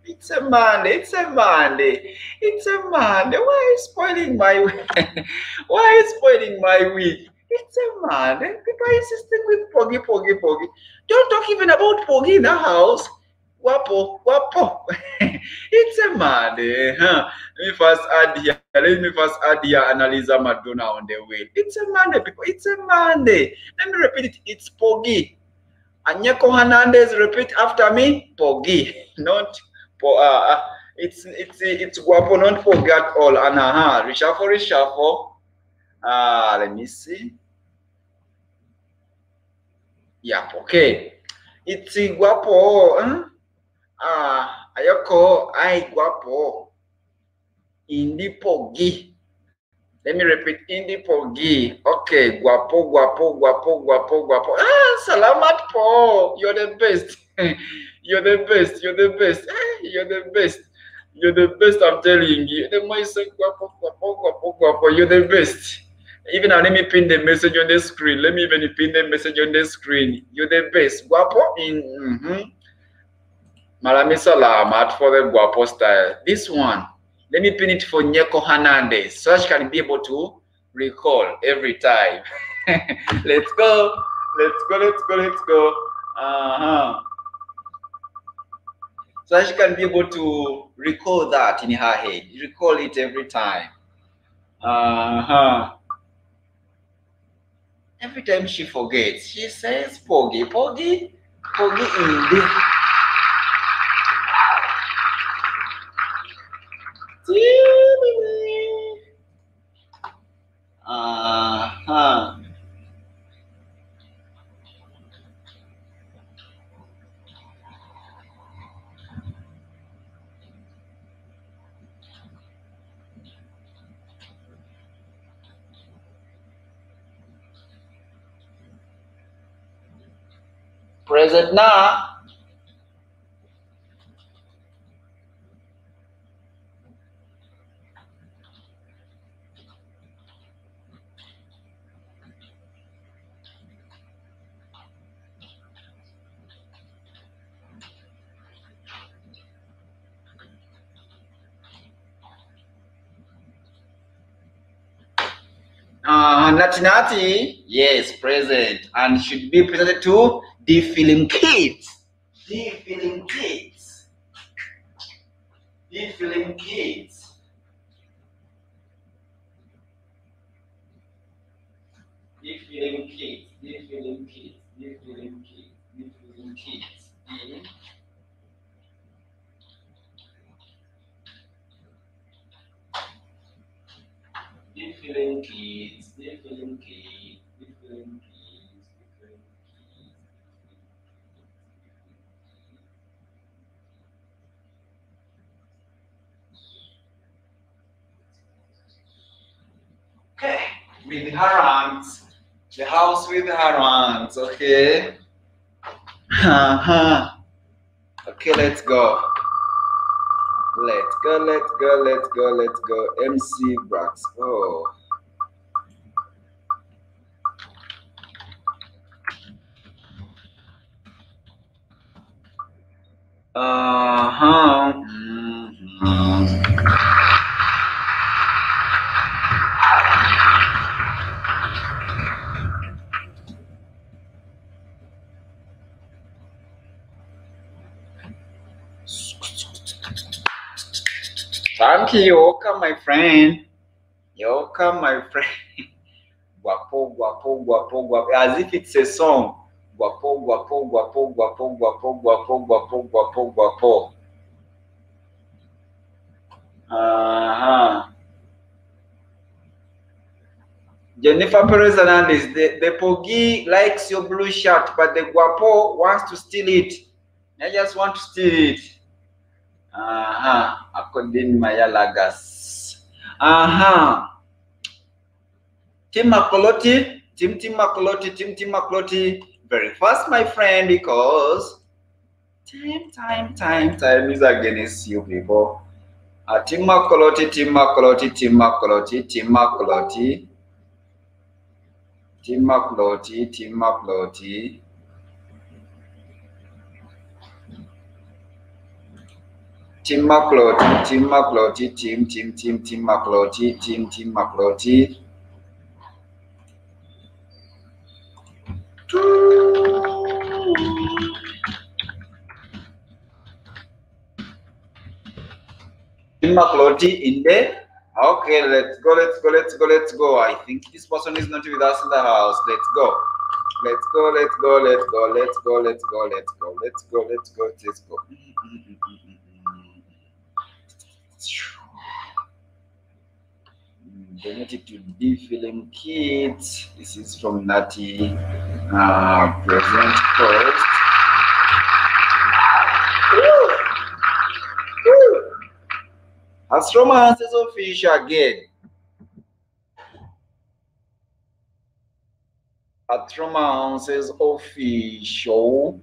it's a monday it's a monday it's a monday why are you spoiling my why are you spoiling my week it's a monday people are insisting with pogi pogi pogi don't talk even about pogi in the house Wapo, wapo. it's a Monday. Huh? Let me first add here. Let me first add here Annalisa Madonna on the way. It's a Monday, people. It's a Monday. Let me repeat it. It's Pogi. Anyeko Hernandez, repeat after me. Pogi. Not po uh, it's it's it's guapo, not forget all. And uh, reshuffle, reshuffle. Ah, uh, let me see. Yep, okay. It's guapo. Huh? Ah, ayoko ay guapo. Indi pogi. Let me repeat, indi pogi. Okay, guapo, guapo, guapo, guapo, guapo. Ah, salamat po. You're the best. You're the best. You're the best. You're the best. You're the best. I'm telling you. The more you say guapo, guapo, guapo, guapo, you're the best. Even now, let me pin the message on the screen. Let me even pin the message on the screen. You're the best. Guapo in. Mm-hmm. Marami Salamat for the Guapo style. This one, let me pin it for Nyeko Hernandez so she can be able to recall every time. let's go. Let's go. Let's go. Let's go. Uh-huh. So she can be able to recall that in her head. Recall it every time. Uh-huh. Every time she forgets, she says, Pogi, Pogi, Pogi in the is it not? Uh, Natinati, yes, present, and should be presented to the film kids. The film kids. The film kids. The film kids. The film kids. The film kids. The film kids. The different kids, different kids, different kids, different kids. Okay, with her hands, the house with her hands, okay? Uh-huh. Okay, let's go. Let's go, let's go, let's go, let's go. MC Brax. Oh. Uh-huh. Mhm. Thank you. Welcome, my friend. Welcome, my friend. Guapo, guapo, guapo, guapo. As if it's a song. Guapo, guapo, guapo, guapo, guapo, guapo, guapo, guapo, guapo. Uh-huh. Jennifer Perez Hernandez, the, the Pogi likes your blue shirt, but the Guapo wants to steal it. I just want to steal it. Aha, according Maya Lagas. Aha. Tim Makoloti, Tim Tim Makoloti, Tim Tim Makoloti. Very fast, my friend, because time, time, time, time is against you people. Uh, Tim Makoloti, Tim Makoloti, Tim Makoloti, Tim Makoloti. Tim Makoloti, Tim Makoloti. Tim Makloti, Tim Tim, Tim, Tim, Tim Makloti, Tim, Tim Makloti. Tim Makloti in there. Okay, let's go, let's go, let's go, let's go. I think this person is not with us in the house. Let's go. Let's go, let's go, let's go, let's go, let's go, let's go, let's go, let's go, let's go. Donated to D Film Kids. This is from Nati uh, Present! Woo! As romance is official again. At is official.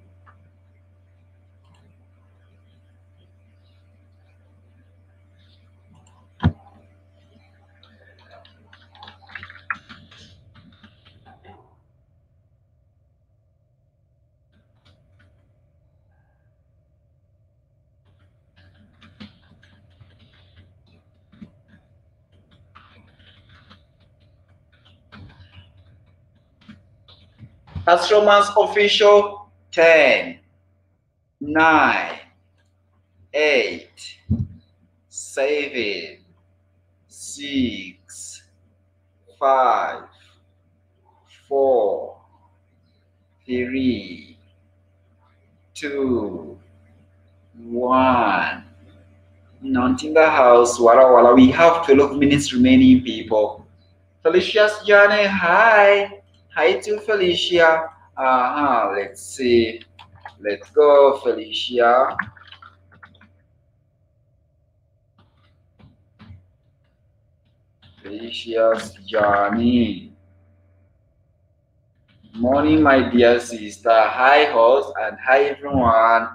As romance official 10, 9, 8, 7, 6, 5, 4, 3, 2, 1. Not in the house. Wala wala. We have 12 minutes remaining, people. Felicia's journey. Hi. Hi to Felicia. Uh-huh. Let's see. Let's go, Felicia. Felicia's journey. Morning, my dear sister. Hi, host, and hi, everyone.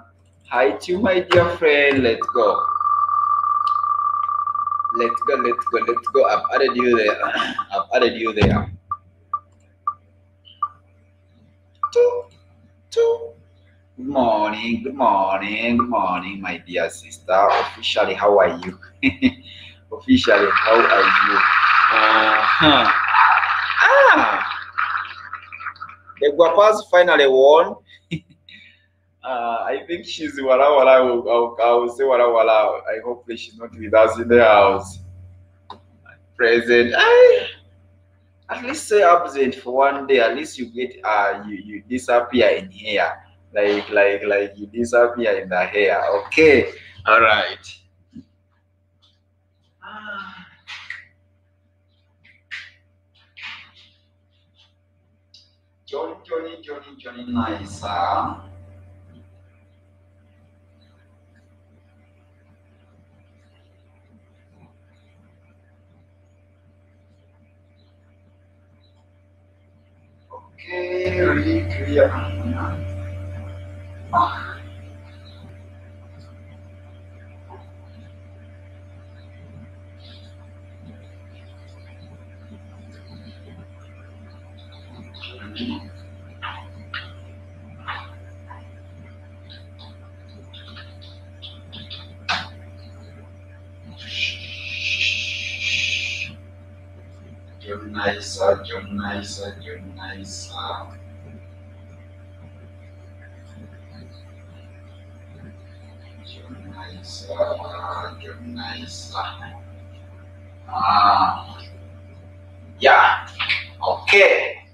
Hi to my dear friend. Let's go. Let's go, let's go, let's go. I've added you there. I've added you there. Two, two. Good morning, good morning, good morning, my dear sister. Officially, how are you? Officially, how are you? Uh-huh. Ah, the Guapas finally won. uh, I think she's Wala Wala. I will, I will, say Wala Wala. I hope she's not with us in the house. Present. I, at least say absent for one day. At least you get uh you, you disappear in here. Like like like you disappear in the hair. Okay. All right. Johnny, Johnny, Johnny, Johnny, nice. Huh? Okay, really clear. Ah. Jonaisa, Jonaisa, Jonaisa. Jonaisa, Jonaisa. Ah, yeah. Okay.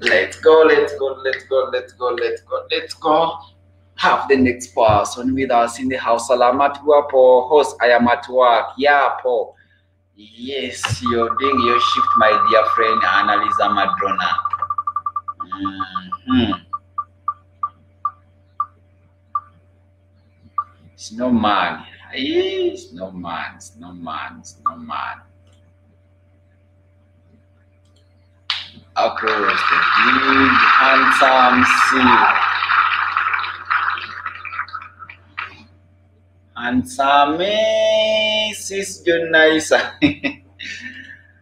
Let's go, let's go, let's go, let's go, let's go, let's go. Have the next person with us in the house. Salamat po, host. I am at work. Yeah, po. Yes, you're doing your shift, my dear friend Annalisa Madrona. Mm-hmm. It's no man. It's no man. It's no man. It's no man. Across the big handsome sea. Handsome sis Jonaisa.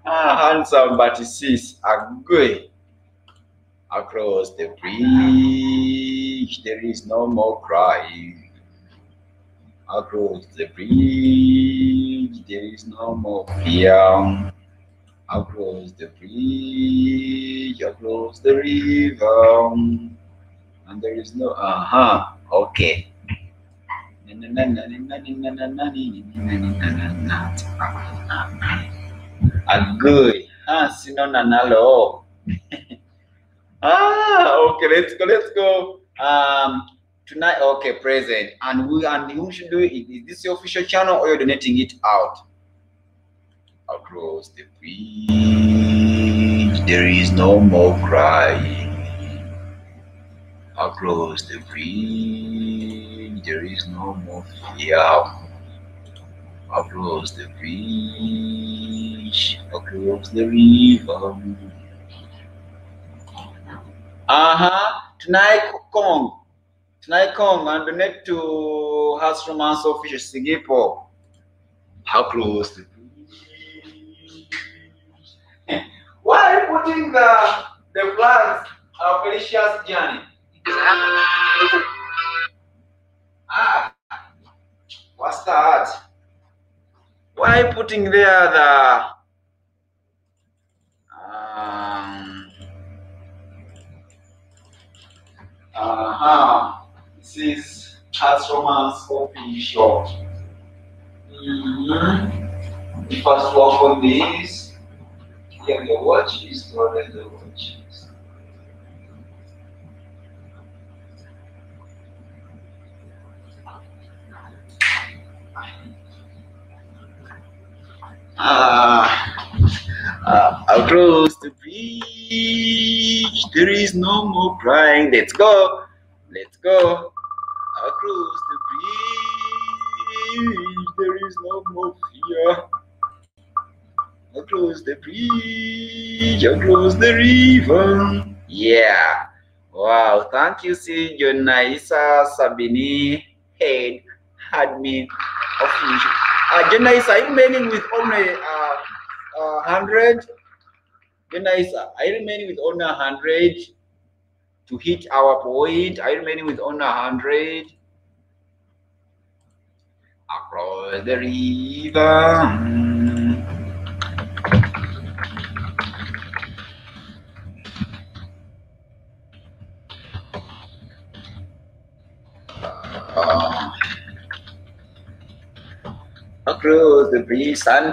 ah, handsome but sis agree. Across the bridge, there is no more crying. Across the bridge, there is no more fear. Across the bridge, across the river, and there is no, uh huh, okay. Ah, nalo. ah, okay, let's go, let's go. Um, tonight, okay, present. And we and who should do it? Is this your official channel or you're donating it out? Across the bridge, there is no more crying. Across the bridge, there is no more fear. Across the bridge, across the river. Uh-huh. Tonight, Kong. Tonight, Kong, and donate to House Romance Official Sigipo. How close the? Why are you putting the the flags of Felicia's journey? Ah, what's that? Why putting there the um uh-huh. Is Hearts Romance official. Mm-hmm. First work on this. Here the watches, or the watches. Ah, uh, across the bridge, there is no more crying. Let's go, let's go. Across the bridge, there is no more fear. Across the bridge, across the river. Yeah. Wow. Thank you, see Jonaisa Sabini, head admin official. Uh, are you remaining with only uh, uh, 100? Jonaisa, are you remaining with only 100 to hit our point? You remaining with only 100? across the river. Across the bridge, sun.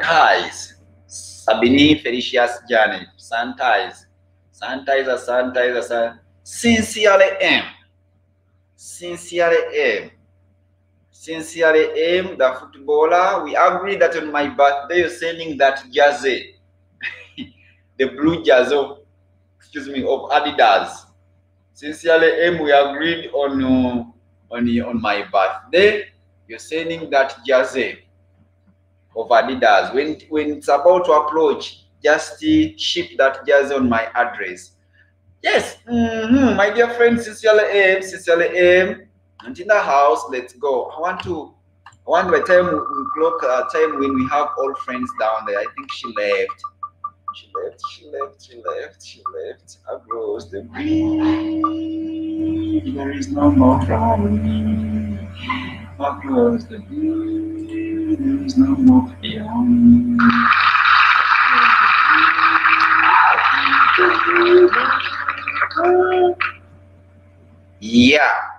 Sabini Felicia's journey, sun ties. Sun ties, sun ties, sun. Sincerely am. Sincerely am sincerely am the footballer. We agree that on my birthday you're sending that jersey, the blue jersey, excuse me, of Adidas. Sincerely am, we agreed on uh, on on my birthday. You're sending that jersey of Adidas. When when it's about to approach, just ship that jersey on my address. Yes, mm-hmm. my dear friend, sincerely aim, sincerely aim. And in the house, let's go. I want to, I want by time we clock uh, time when we have all friends down there. I think she left. She left, she left, she left, she left across the bridge. There is no more crying across the bridge. There is no more fear. Yeah.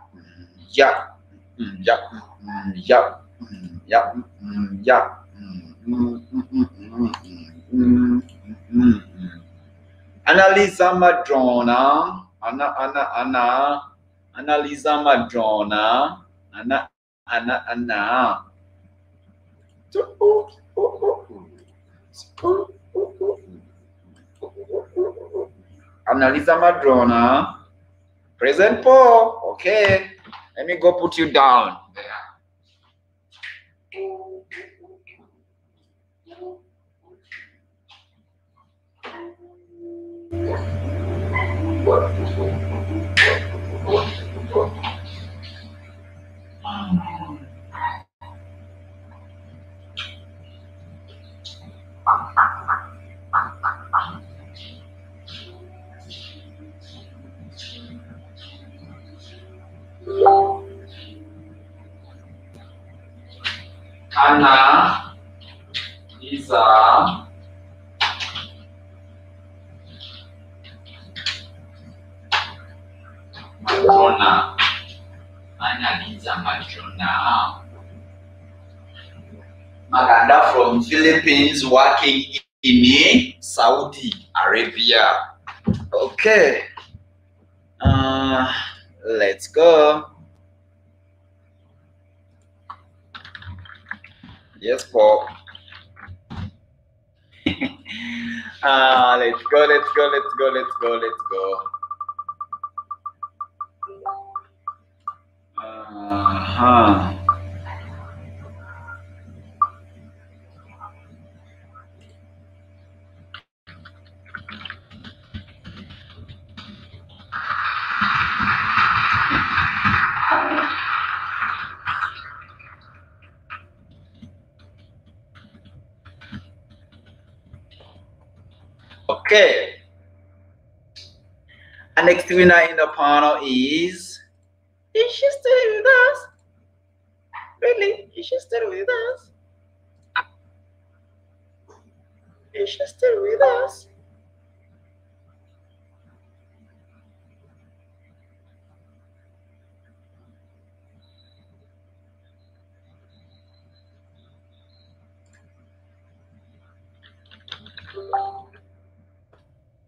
Yeah. Yeah. Yeah. Yeah. Yeah. Analiza Madrona. Ana, ana, ana. Analiza Madrona. Ana, ana, ana. Analiza Madrona. Present Paul. Okay. Let me go put you down Philippines working in Saudi Arabia. Okay. Uh, let's go. Yes, Paul. uh, let's go, let's go, let's go, let's go, let's go. Uh-huh. Okay. Next winner in the panel is. Is she still with us? Really? Is she still with us? Is she still with us?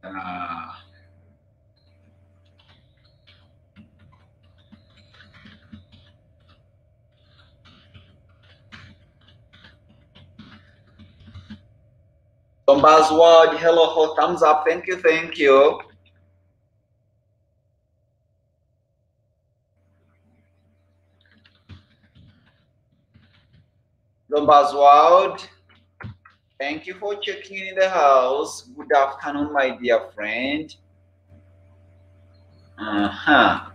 Uh, Tomba's word, hello, thumbs up. Thank you, thank you. Tomba's word. Thank you for checking in the house. Good afternoon, my dear friend. Uh-huh.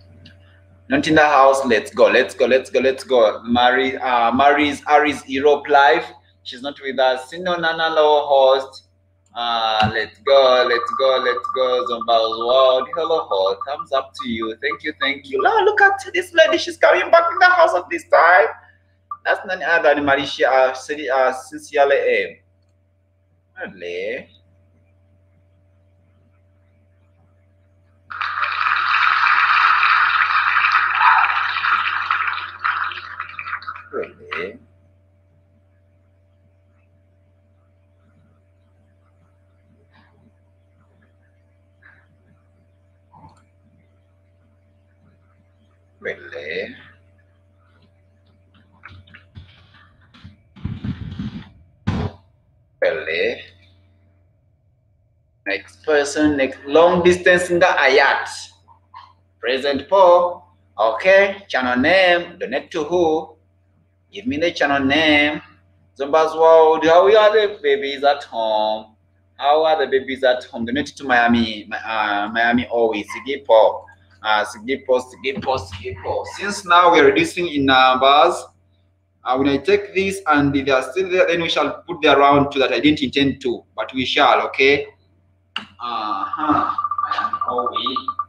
Not in the house. Let's go. Let's go. Let's go. Let's go. Mary, uh, Mary's Aries Europe Live. She's not with us. Sino Nana Low host. Uh, let's go. Let's go. Let's go. Zomba's world. Hello, host. Thumbs up to you. Thank you. Thank you. Oh, look at this lady. She's coming back in the house at this time. That's none other than Marisha uh, uh, Sincerely A. Really? Really? Okay. Next person, next long distance in the ayat. Present Paul. Okay. Channel name. Donate to who? Give me the channel name. Zumba's World. How are the babies at home? How are the babies at home? Donate to Miami. Uh, Miami always. Sigipo. Uh, Sigipo, Sigipo, Sigipo. Since now we're reducing in numbers, uh, when I take this and they are still there, then we shall put the round to that I didn't intend to, but we shall, okay? Uh-huh. Always.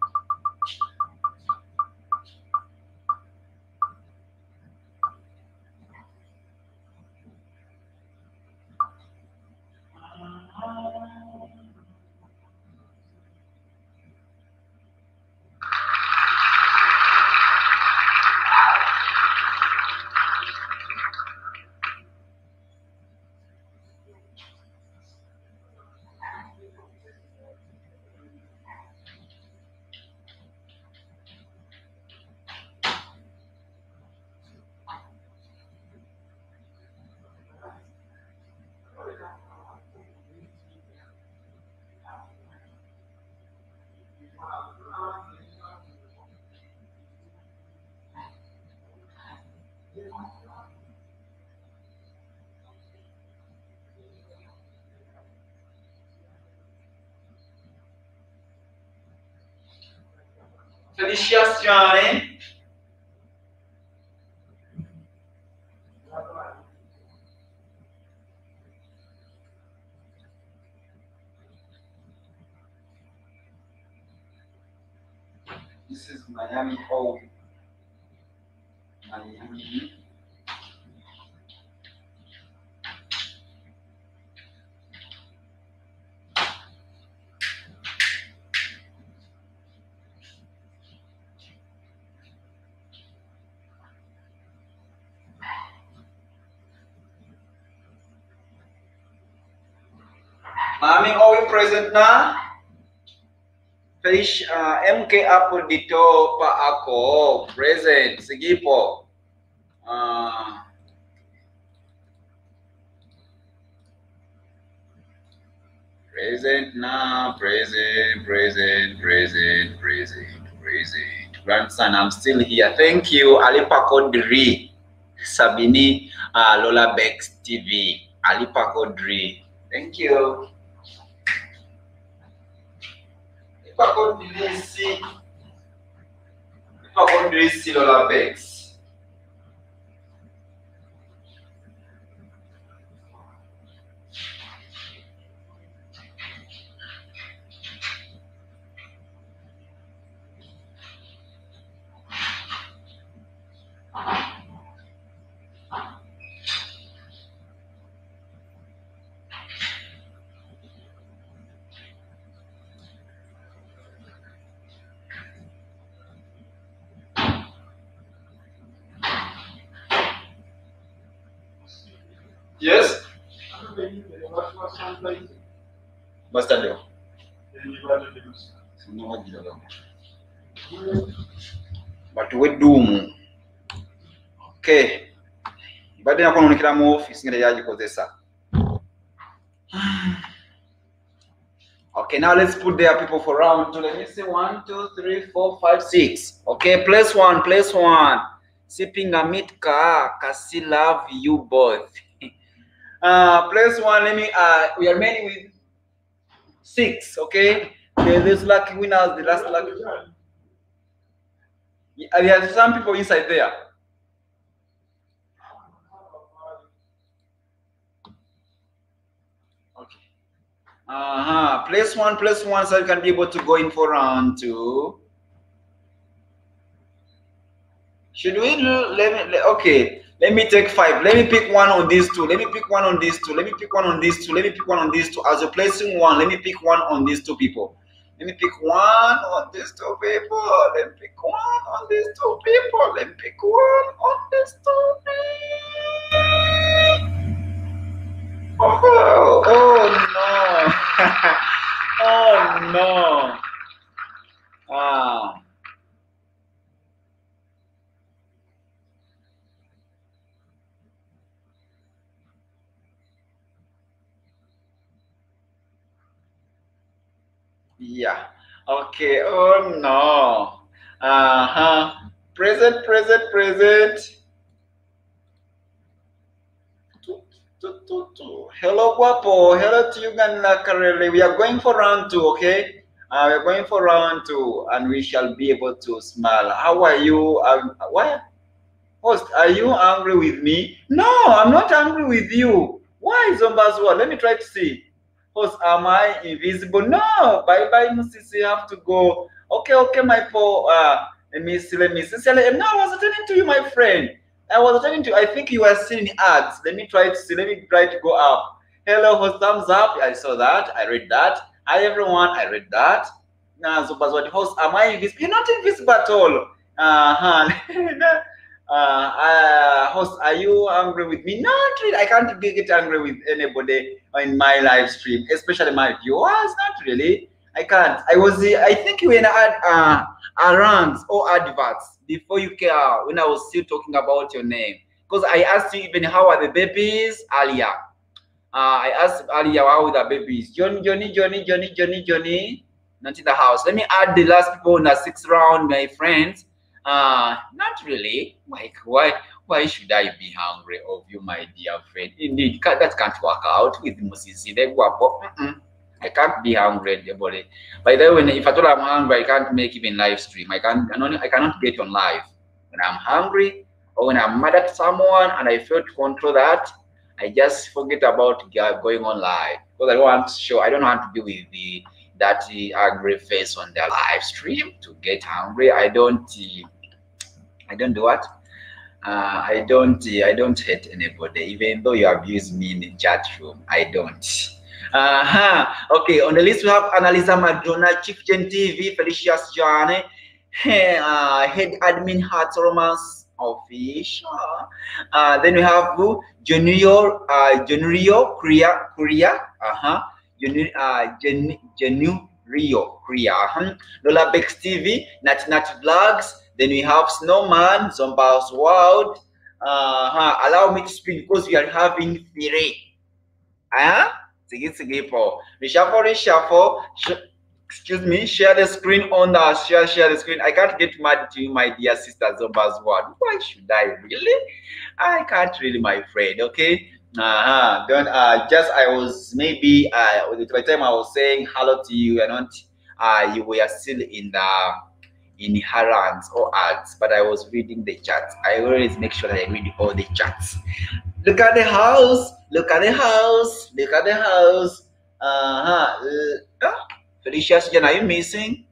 Felicitazione. This is Miami home. Miami. Present na? Felish, uh, MK Apple dito pa ako. Present. Sige po. Uh, present na, present, present, present, present, present. Grandson, I'm still here. Thank you. Alipa Kodri. Sabini uh, Lola Bex TV. Alipa Kodri. Thank you. Ipakondilisi ipakondilisi lola bex Mu. Okay, now let's put their people for round two. Let me see. One, two, three, four, five, six. Okay, place one, place one. Sipping a meat car, Kasi love you both. Uh, place one, let me, uh, we are many with six, okay? There- There's lucky winners, the last lucky. Yeah, There are some people inside there. Okay. Uh-huh. Place one, place one, so you can be able to go in for round two. Should we let me, okay, let me take five. Let me pick one on these two. Let me pick one on these two. Let me pick one on these two. Let me pick one on these two. As you're placing one, let me pick one on these two people. Let me pick one on these two people. Let me pick one on these two people. Let me pick one on these two people. Oh, no. oh no. Ah. Yeah. Okay. Oh no. Uh-huh. Present, present, present. Hello, Guapo. Hello to you, Karele. We are going for round two, okay? Uh, we're going for round two, and we shall be able to smile. How are you? Um, why? Host, are you angry with me? No, I'm not angry with you. Why, Zombazua? Let me try to see. Host, am I invisible? No. Bye bye, Musisi. You have to go. Okay, okay, my poor. Uh, me see. No, I was attending to you, my friend. I was attending to. I think you were seeing ads. Let me try to see. Let me try to go up. Hello, host, thumbs up. I saw that. I read that. Hi, everyone. I read that. Now, so, but host, am I invisible? You're not invisible at all. Uh-huh. uh, uh, host, are you angry with me? Not really. I can't get angry with anybody in my live stream, especially my viewers. Not really. I can't. I was. I think you when I had uh, around or adverts before you care when I was still talking about your name because I asked you even how are the babies earlier. Uh, I asked earlier how are the babies. Johnny, Johnny, Johnny, Johnny, Johnny, Johnny. Not in the house. Let me add the last people in the sixth round, my friends. Uh, not really. Like, why why should I be hungry of you, my dear friend? Indeed, that can't work out with Moses. Go up. I can't be hungry, anybody. By the way, if I told I'm hungry, I can't make even live stream. I can't. I cannot get on live when I'm hungry or when I'm mad at someone and I fail to control that. I just forget about going on live because I don't want to show. I don't want to be with the that angry face on the live stream to get hungry. I don't. I don't do what. Uh, I don't. I don't hate anybody, even though you abuse me in the chat room. I don't. Uh-huh. Okay, on the list we have Annalisa Madonna, Chief Gen TV, Felicia's Johnny, uh, Head Admin Hearts Romance Official. Uh, then we have Junior, uh, Junior Korea, Korea, uh-huh. Uh, Genu Rio, Korea, uh-huh. Lola Bex TV, Nat Nat Vlogs. Then we have Snowman, Zomba's World. Uh-huh. Allow me to speak because we are having three. Uh-huh. Sigipo. Reshuffle, reshuffle. excuse me, share the screen on the share, share the screen. I can't get mad to you, my dear sister Zomba's word. Why should I really? I can't really, my friend. Okay. Uh-huh. Don't uh just I was maybe uh by the time I was saying hello to you and not uh you were still in the in herons or ads, but I was reading the chats. I always make sure that I read all the chats. Look at the house. Look at the house. Look at the house. Uh-huh. Uh, Felicia, are you missing?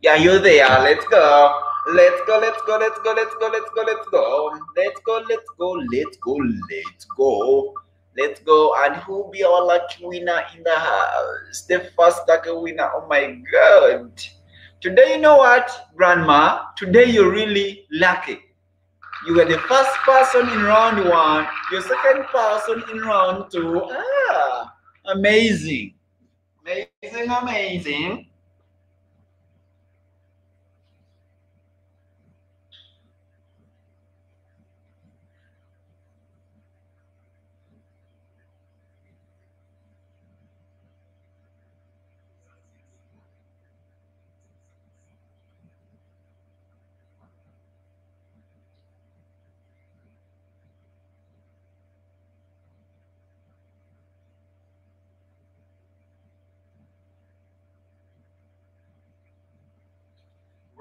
Yeah, you're there. Let's go. Let's go, let's go, let's go, let's go, let's go, let's go. Let's go, let's go, let's go, let's go. Let's go. And who be our lucky winner in the house? The first lucky winner. Oh my god. Today, you know what, Grandma? Today you're really lucky. You were the first person in round one, your second person in round two. Ah, amazing. Amazing, amazing.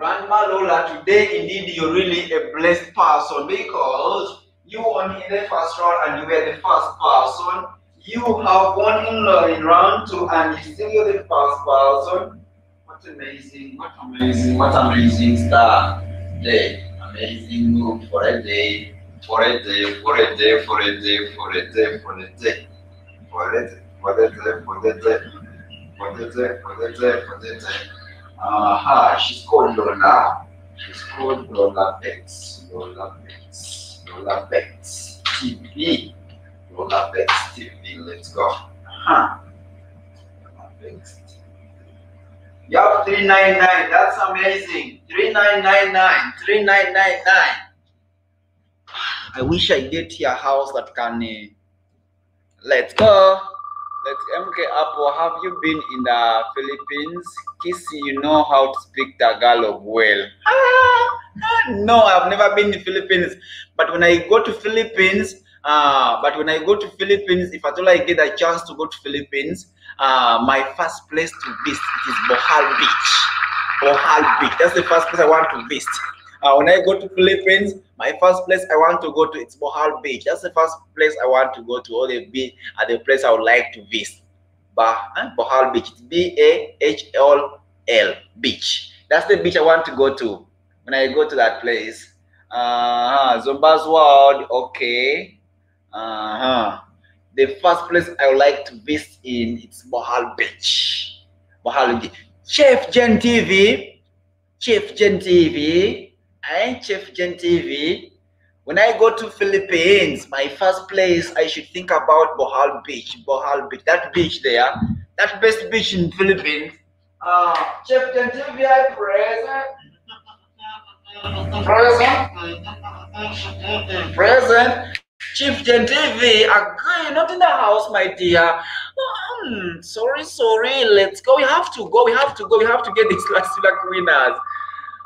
Grandma Lola, today indeed you're really a blessed person because you won in the first round and you were the first person. You have won in, in round two and you still you're the first person. What amazing, what amazing, what amazing star day. Amazing move for a day, for a day, for a day, for a day, for a day, for a day. For a day, for a day, for a day, for a day, for a day, for a day. Aha, she's called Lola. She's called Lola Bex. Lola Bex. Lola Bex TV. Lola Bex TV. Let's go. Aha. Lola Bex Yup, 399. That's amazing. 3999. 3999. I wish I get your house that can. Uh, let's go. Let's MK Apple. Have you been in the Philippines? Kissy, you know how to speak Tagalog well. Ah, no, I've never been in the Philippines. But when I go to Philippines, uh, but when I go to Philippines, if at all I get a chance to go to Philippines, uh, my first place to visit is Bohol Beach. Bohol Beach. That's the first place I want to visit. Uh, when I go to Philippines, my first place I want to go to it's Bohol Beach. That's the first place I want to go to, or the beach, at the place I would like to visit. Bah, eh, Bohol Beach. B A H L L Beach. That's the beach I want to go to when I go to that place. Uh, Zumba's World. Okay. Uh huh. The first place I would like to visit in it's Bohol Beach. Bohol Beach. Chef Gen TV. Chef Gen TV. I ain't Chef Gen TV. When I go to Philippines, my first place I should think about Bohol Beach. Bohol Beach, that beach there, that best beach in Philippines. Uh, Chef Gen TV, I present. Present. Present. Chief Gen TV, agree, not in the house, my dear. Hmm, sorry, sorry. Let's go. We have to go. We have to go. We have to get these last luck winners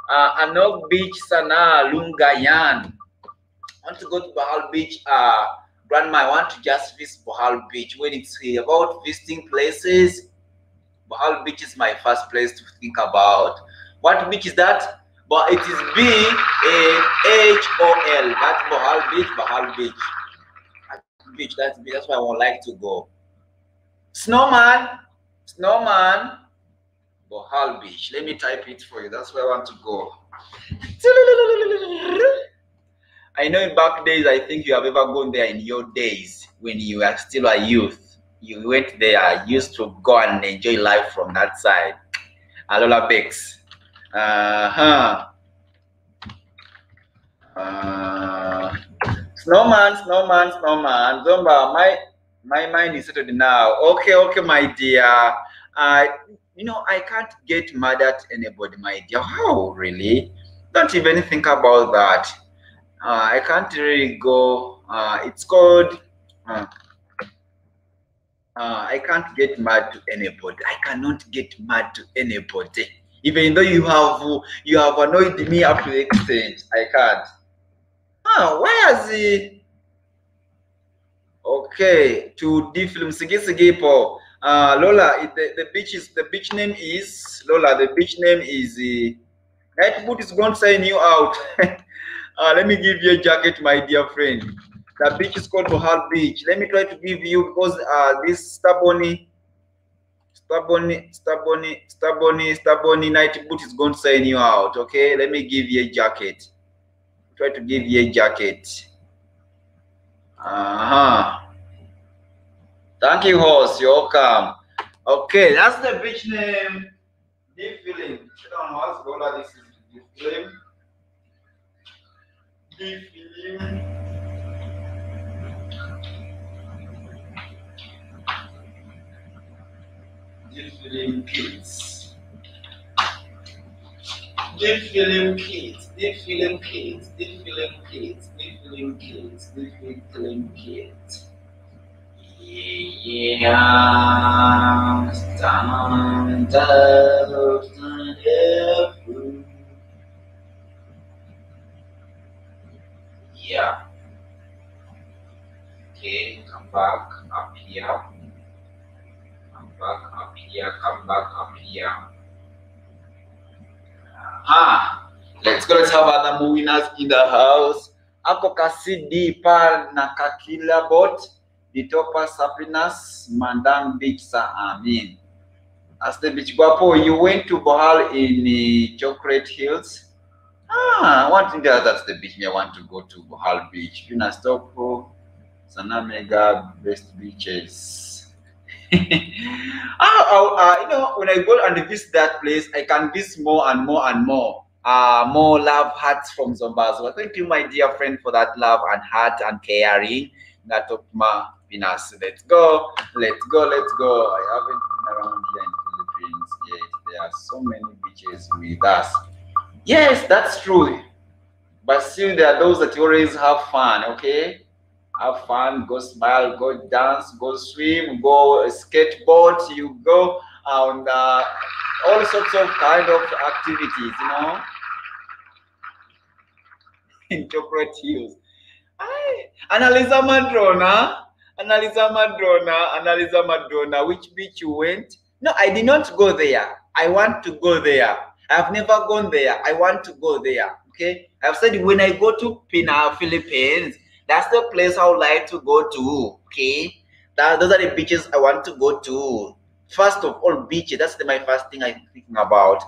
uh, Anog Beach sana, Lungayan. I want to go to Bahal Beach. Uh, grandma, I want to just visit Bahal Beach. When it's about visiting places, Bahal Beach is my first place to think about. What beach is that? But it is B A H O L. That's Bohol Beach, Bahal Beach. Beach, that's that's where I would like to go. Snowman, snowman, Bohol Beach. Let me type it for you. That's where I want to go. I know in back days, I think you have ever gone there in your days when you are still a youth. You went there, used to go and enjoy life from that side. Alola Bex. Uh-huh. Uh, snowman, snowman, snowman. Zomba, my my mind is settled now. Okay, okay, my dear. Uh, you know, I can't get mad at anybody, my dear. How really? Don't even think about that. Uh, I can't really go. Uh, it's called. Uh, uh, I can't get mad to anybody. I cannot get mad to anybody. Even though you have you have annoyed me up to the extent, I can't. Ah, why has he? Okay, to the film Sigi Sigi Po. Uh, Lola, the, the beach is the beach name is Lola. The beach name is uh, Nightboot is going to sign you out. uh, let me give you a jacket, my dear friend. The beach is called Bohal Beach. Let me try to give you because uh, this stubborny, stubborny, stubborny, stubborny, stubborny night boot is going to sign you out. Okay, let me give you a jacket. Try to give you a jacket. Uh huh. Thank you, host. You're welcome. Okay, that's the beach name. Deep feeling. Sit down, host. Go like this is deep feeling. Deep feeling. Deep feeling kids. Deep feeling kids. Deep feeling kids. Deep feeling kids. Deep feeling kids. Deep feeling kids. Yeah, stand up Yeah. Okay, come back up here. Come back up here. Come back up here. Ah, let's go. Let's have other winners in the house. Ako kasidi pa nakakila bot. Ditopa Sapinas, Mandang Beach sa amin. As the beach guapo, you went to Bohal in the Chocolate Hills. Ah, what in there? That's the beach I want to go to Bohal Beach. Pinastopo, Sanamega, best beaches. ah, uh, you know, when I go and visit that place, I can visit more and more and more. Uh, more love hearts from Zombazo. Thank you, my dear friend, for that love and heart and caring. That Let's go, let's go, let's go. I haven't been around here in Philippines yet. There are so many beaches with us. Yes, that's true. But still, there are those that always have fun, okay? have fun, go smile, go dance, go swim, go skateboard, you go on uh, all sorts of kind of activities, you know. Interpret use. Hi, Annalisa Madrona, Annalisa Madrona, Annalisa Madrona, which beach you went? No, I did not go there. I want to go there. I've never gone there. I want to go there. Okay. I've said when I go to Pina, Philippines, that's the place I would like to go to. Okay. That, those are the beaches I want to go to. First of all, beaches. That's the, my first thing I'm thinking about.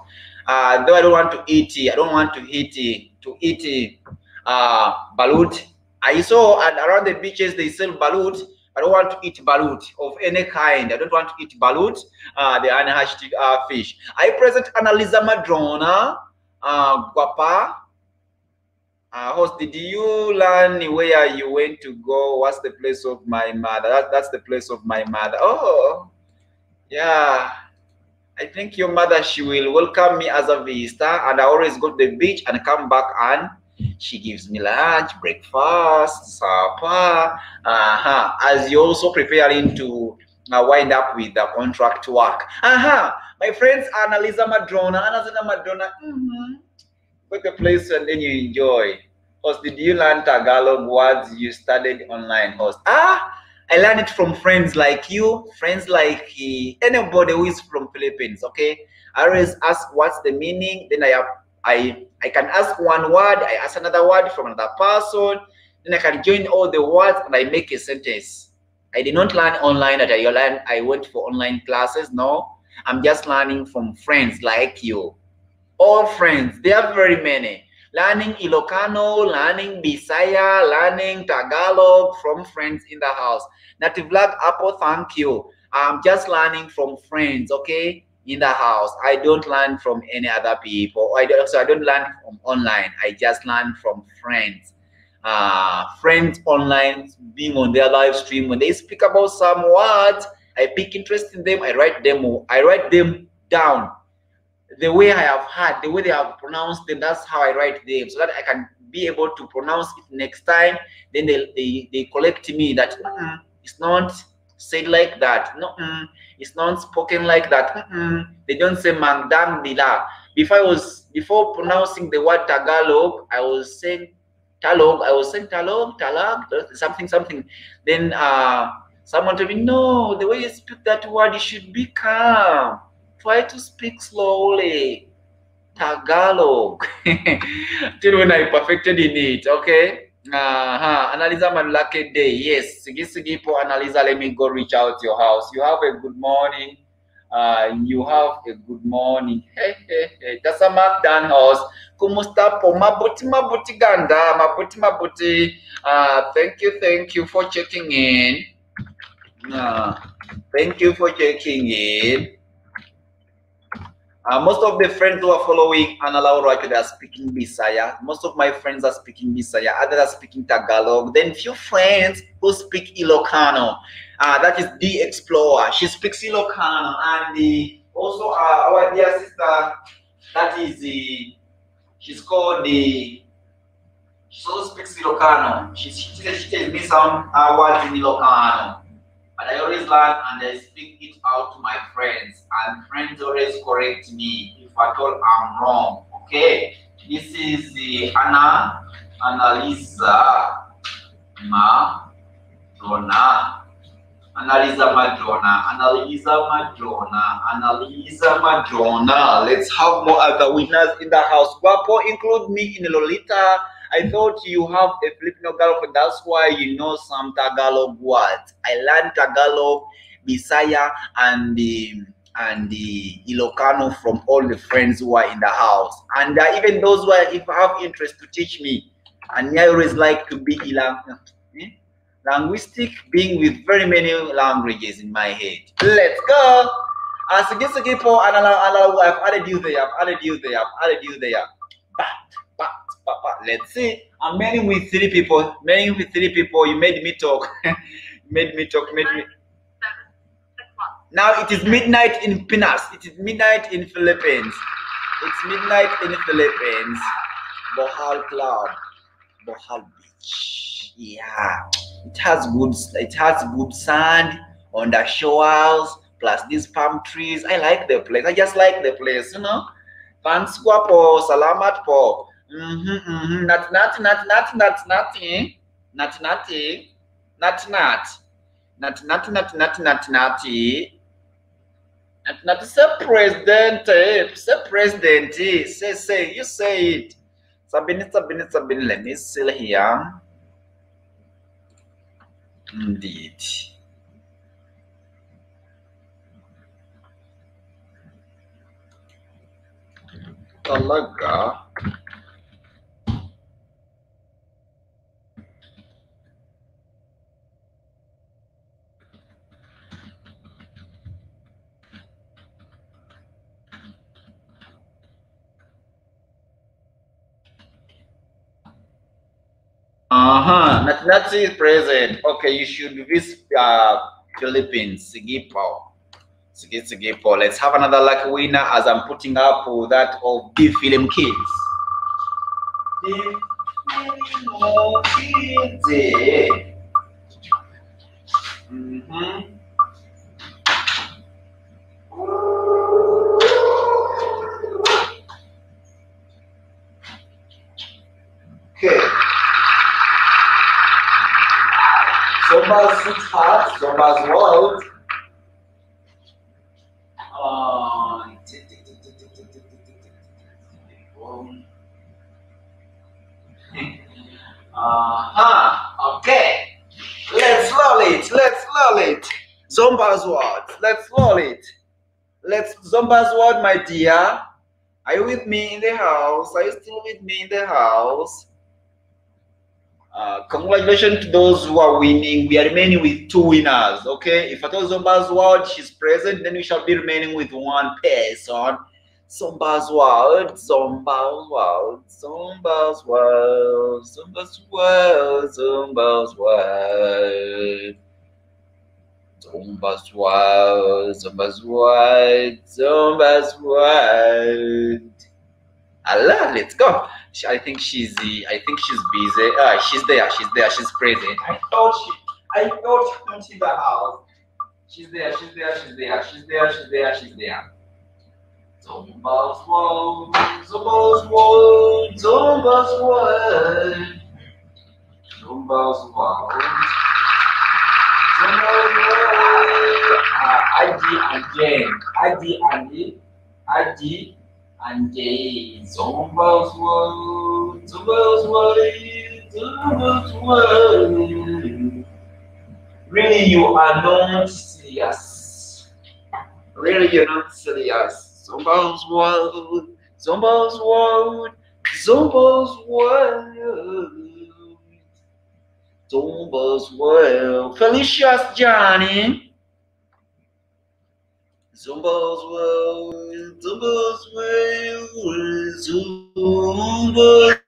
Uh, though I don't want to eat I don't want to eat to eat uh, balut. I saw and around the beaches they sell balut. I don't want to eat balut of any kind. I don't want to eat balut, uh, the unhatched uh, fish. I present Annalisa Madrona, uh, Guapa, uh, host, did you learn where you went to go? What's the place of my mother? That, that's the place of my mother. Oh, yeah. I think your mother, she will welcome me as a visitor. And I always go to the beach and come back and she gives me lunch, breakfast, supper. Uh-huh. As you're also preparing to uh, wind up with the contract work. Uh-huh. My friends, Annalisa Madrona, Annalisa Madrona. Mm-hmm. Go a place and then you enjoy. Host, did you learn Tagalog words you studied online? Host, ah, I learned it from friends like you, friends like uh, anybody who is from Philippines. Okay, I always ask what's the meaning. Then I have, I I can ask one word. I ask another word from another person. Then I can join all the words and I make a sentence. I did not learn online. That I learned. I went for online classes. No, I'm just learning from friends like you all friends. There are very many. Learning Ilocano, learning Bisaya, learning Tagalog from friends in the house. Native Vlog Apple, thank you. I'm just learning from friends, okay, in the house. I don't learn from any other people. I don't, so I don't learn from online. I just learn from friends. Uh, friends online, being on their live stream. When they speak about some words, I pick interest in them. I write them. I write them down the way I have heard, the way they have pronounced them, that's how I write them so that I can be able to pronounce it next time. Then they, they, they collect me that mm, it's not said like that. No, mm, it's not spoken like that. Mm, they don't say mangdang dila. Before I was before pronouncing the word Tagalog, I was saying Talog. I was saying Talog, Talag, something, something. Then uh, someone told me, no, the way you speak that word, it should be calm try to speak slowly. Tagalog. Till when I perfected in it, okay? Uh-huh. Analisa Malake Day. Yes. Sige, sige po, Analisa. Let me go reach out your house. You have a good morning. Uh, you have a good morning. Hey, hey, hey. Kasama Dan House. Kumusta po? Mabuti, mabuti ganda. Mabuti, mabuti. Uh, thank you, thank you for checking in. Uh, thank you for checking in. Uh, most of the friends who are following Anna Rocky, they are speaking Bisaya. Most of my friends are speaking Bisaya. Others are speaking Tagalog. Then few friends who speak Ilocano. Uh, that is the Explorer. She speaks Ilocano. And the, also uh, our dear sister, that is the, she's called the, she also speaks Ilocano. She, she, she tells me some uh, words in Ilocano. But I always learn and I speak it out to my friends. And friends always correct me if at all I'm wrong. Okay. This is the Anna Annalisa Madrona. Annalisa Madrona. Annalisa Madrona. Annalisa Madrona. Let's have more other winners in the house. Guapo, include me in Lolita. I thought you have a Filipino girlfriend. That's why you know some Tagalog words. I learned Tagalog, Bisaya, and the and the Ilocano from all the friends who are in the house. And uh, even those who are, if have interest to teach me, and I always like to be eh? linguistic being with very many languages in my head. Let's go. Uh, sige, sige po, I've added you there, I've added you there, I've added you there. But Papa, let's see. I'm meeting with three people. Meeting with three people. You made me talk. made me talk. Made me. Now it is midnight in Pinas. It is midnight in Philippines. It's midnight in Philippines. Bohol Club. Bohol Beach. Yeah. It has good. It has good sand on the shores, plus these palm trees. I like the place. I just like the place, you know. Thanks, guapo. Salamat po. Mm-hmm, mm-hmm. Not, not, not, not, not, nothing. Not, nothing. Not, not. Not, not, not, not, not, not. Not, not, say president. Say president. Say, say, you say it. Sabini, Sabini, Sabini, let me seal here. Indeed. Talaga. Uh-huh. Nat Nazi is present. Okay, you should visit uh, Philippines, Sigipo. Sigi Sigipo. Let's have another lucky winner as I'm putting up that of the film kids. Film kids. Mm-hmm. Sweetheart, Zomba's world. Uh, uh-huh. Okay. Let's roll it. Let's roll it. Zomba's world. Let's roll it. Let's Zomba's world, my dear. Are you with me in the house? Are you still with me in the house? Uh, congratulations to those who are winning. We are remaining with two winners. Okay, if I told Zomba's world she's present, then we shall be remaining with one person. Zomba's world, Zomba's world, Zomba's world, Zomba's world, Zomba's world. Zomba's world, Zomba's world, Zomba's world. Allah, let's go. I think she's the. I think she's busy. Ah, she's there. She's there. She's present. I thought she. I thought she went in the house. She's there. She's there. She's there. She's there. She's there. She's there. Zomba's world. Zomba's world. Zomba's world. Zomba's world. Zomba's world. Uh, ID again. ID and ID and J. Zomba's world, Zomba's world, Zomba's world. Really, you are not serious. Really, you're not serious. Zomba's world, Zomba's world, Zomba's world. Zomba's world. Felicia's Johnny. Zumba's world, Zumba's world, Zumba's.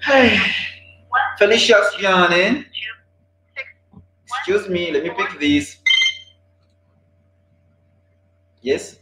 Hey, Felicia's yawning. Excuse me, let me pick this. Yes.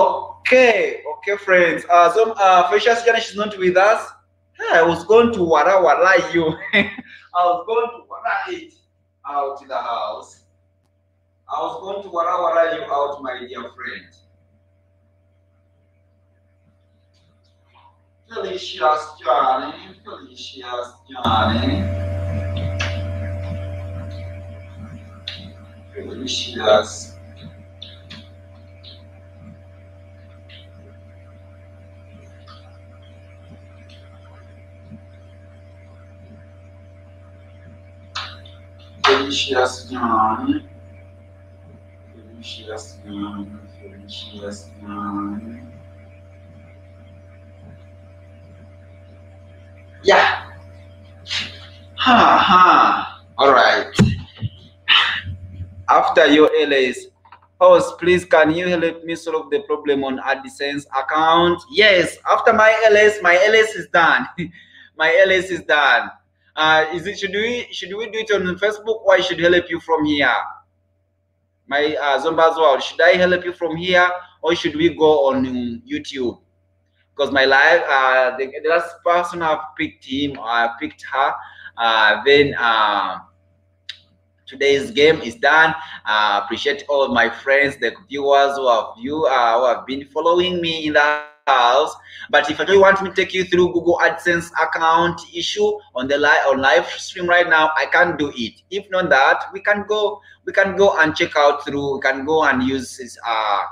Okay, okay, friends. Uh, so uh, Precious Janice is not with us. I was going to wara wara you. I was going to wara it out in the house. I was going to wara wara you out, my dear friend. Felicia's Johnny, Felicia's Johnny. Felicia's. Felicia's Johnny. Felicia's Johnny, Felicia's Johnny. Yeah. Ha ha. All right. After your LS, host, please can you help me solve the problem on AdSense account? Yes. After my LS, my LS is done. my LS is done. Uh, is it should we should we do it on Facebook I should help you from here? My uh, Zombas world. Should I help you from here or should we go on um, YouTube? because my life, uh, the, the last person I've picked him, I picked her. Uh, then uh, today's game is done. I appreciate all my friends, the viewers who have view, uh, who have been following me in the house. But if you want me to take you through Google AdSense account issue on the live on live stream right now, I can't do it. If not that, we can go, we can go and check out through. We can go and use. Uh,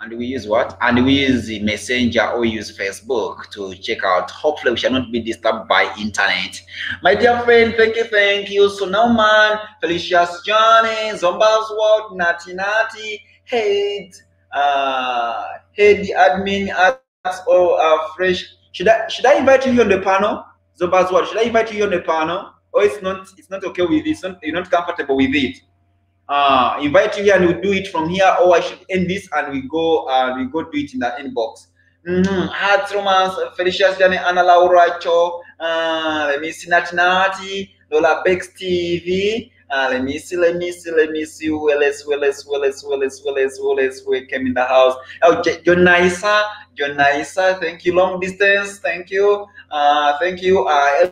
and we use what? And we use the messenger or use Facebook to check out. Hopefully, we shall not be disturbed by internet. My dear friend, thank you, thank you. So now, man, Felicia's Johnny, Zomba's World, Nati Nati, Head, uh, Head Admin, as or uh, Fresh. Should I should I invite you on the panel? Zomba's World, should I invite you on the panel? Or it's not it's not okay with this? You're not comfortable with it uh, invite you here and we do it from here, or I should end this and we go and uh, we go do it in the inbox. Mm-hmm. Hearts Romance, Felicia's Journey, Anna Laura Cho, uh, let me see Nati Nati, Lola Bex TV. Uh, let me see, let me see, let me see. Willis, Willis, Willis, Willis, Willis, Willis, who came in the house. Oh, John Naisa, John Naisa, thank you. Long distance, thank you. Uh, thank you. Uh,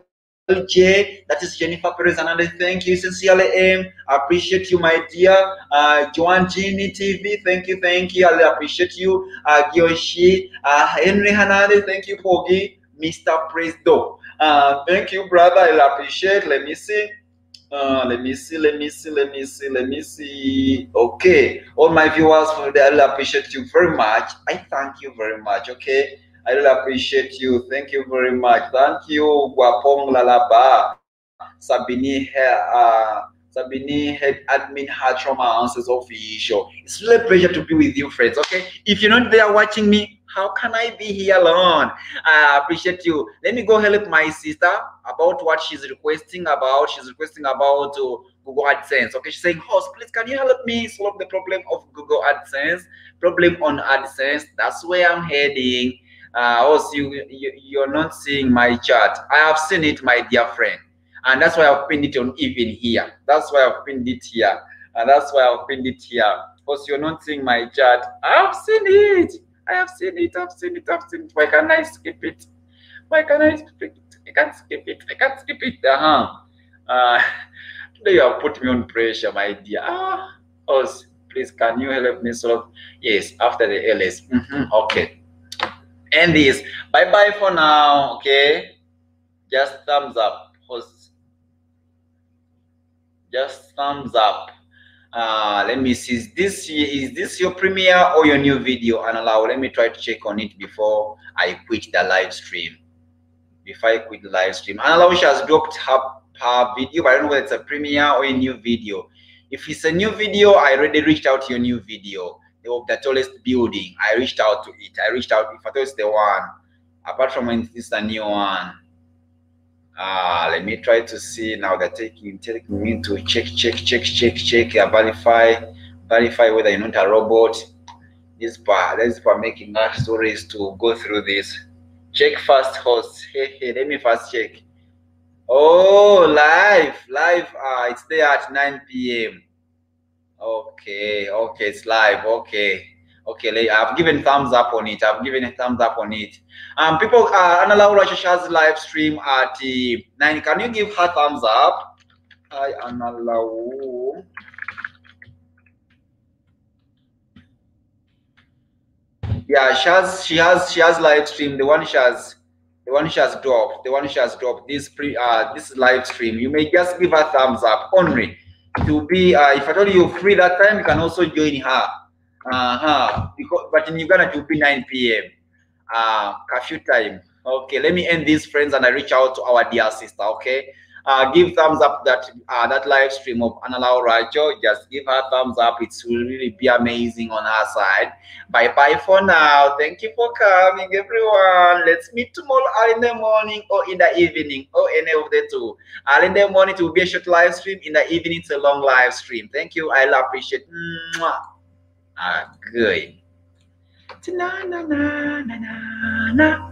J, that is Jennifer Perez, another thank you sincerely, M. I appreciate you, my dear. Uh, Joan Genie TV, thank you, thank you. I appreciate you. Uh, Gyoshi, uh, Henry Hernandez, thank you, Pogi, Mr. Presto. Uh, thank you, brother. I appreciate. Let me see. Uh, let me see, let me see, let me see, let me see. Okay, all my viewers, I really appreciate you very much. I thank you very much. Okay. I really appreciate you. Thank you very much. Thank you, Guapong Lalaba, Sabini, uh, Sabini Head Admin Heart Trauma Answers Official. It's really a pleasure to be with you, friends. Okay, if you're not there watching me, how can I be here alone? I appreciate you. Let me go help my sister about what she's requesting about. She's requesting about uh, Google AdSense. Okay, she's saying, host, please, can you help me solve the problem of Google AdSense? Problem on AdSense. That's where I'm heading uh, also you, you you're not seeing my chart i have seen it my dear friend and that's why i've pinned it on even here that's why i've pinned it here and that's why i've pinned it here because you're not seeing my chart i've seen it i have seen it i've seen it i've seen it. Why can't i skip it? Why can't i skip it? I can't skip it i can't skip it. Uh-huh. Uh today you have put me on pressure my dear. Ah Os, please can you help me solve? Yes after the ls mm-hmm. okay. End this. Bye bye for now okay? Just thumbs up just thumbs up uh let me see is this is this your premiere or your new video and allow let me try to check on it before i quit the live stream before i quit the live stream and allow she has dropped her, her video but i don't know whether it's a premiere or a new video if it's a new video i already reached out to your new video of the tallest building. I reached out to it. I reached out if I thought it's the one. Apart from when it's a new one. Uh, let me try to see now that taking taking me to check, check, check, check, check, uh, verify, verify whether you're not a robot. This part, this part making us stories to go through this. Check first host. Hey, hey, let me first check. Oh, live, live. Uh, it's there at 9 p.m. Okay, okay, it's live. Okay, okay. I've given thumbs up on it. I've given a thumbs up on it. Um, people, uh, Anna Laura Shasha's live stream at uh, nine. Can you give her thumbs up? Hi, Anna Laura. Yeah, she has she has she has live stream. The one she has the one she has dropped. The one she has dropped. This pre uh this live stream. You may just give her thumbs up only. It will be uh if I told you free that time, you can also join her. Uh-huh. Because but in Uganda it will be 9 p.m. Uh curfew time. Okay, let me end these friends and I reach out to our dear sister. Okay uh, give thumbs up that uh, that live stream of Analao Rajo. Just give her thumbs up. It will really be amazing on her side. Bye bye for now. Thank you for coming, everyone. Let's meet tomorrow in the morning or in the evening or any of the two. Early in the morning it will be a short live stream. In the evening it's a long live stream. Thank you. I appreciate. Mwah. À, gửi na na na na na.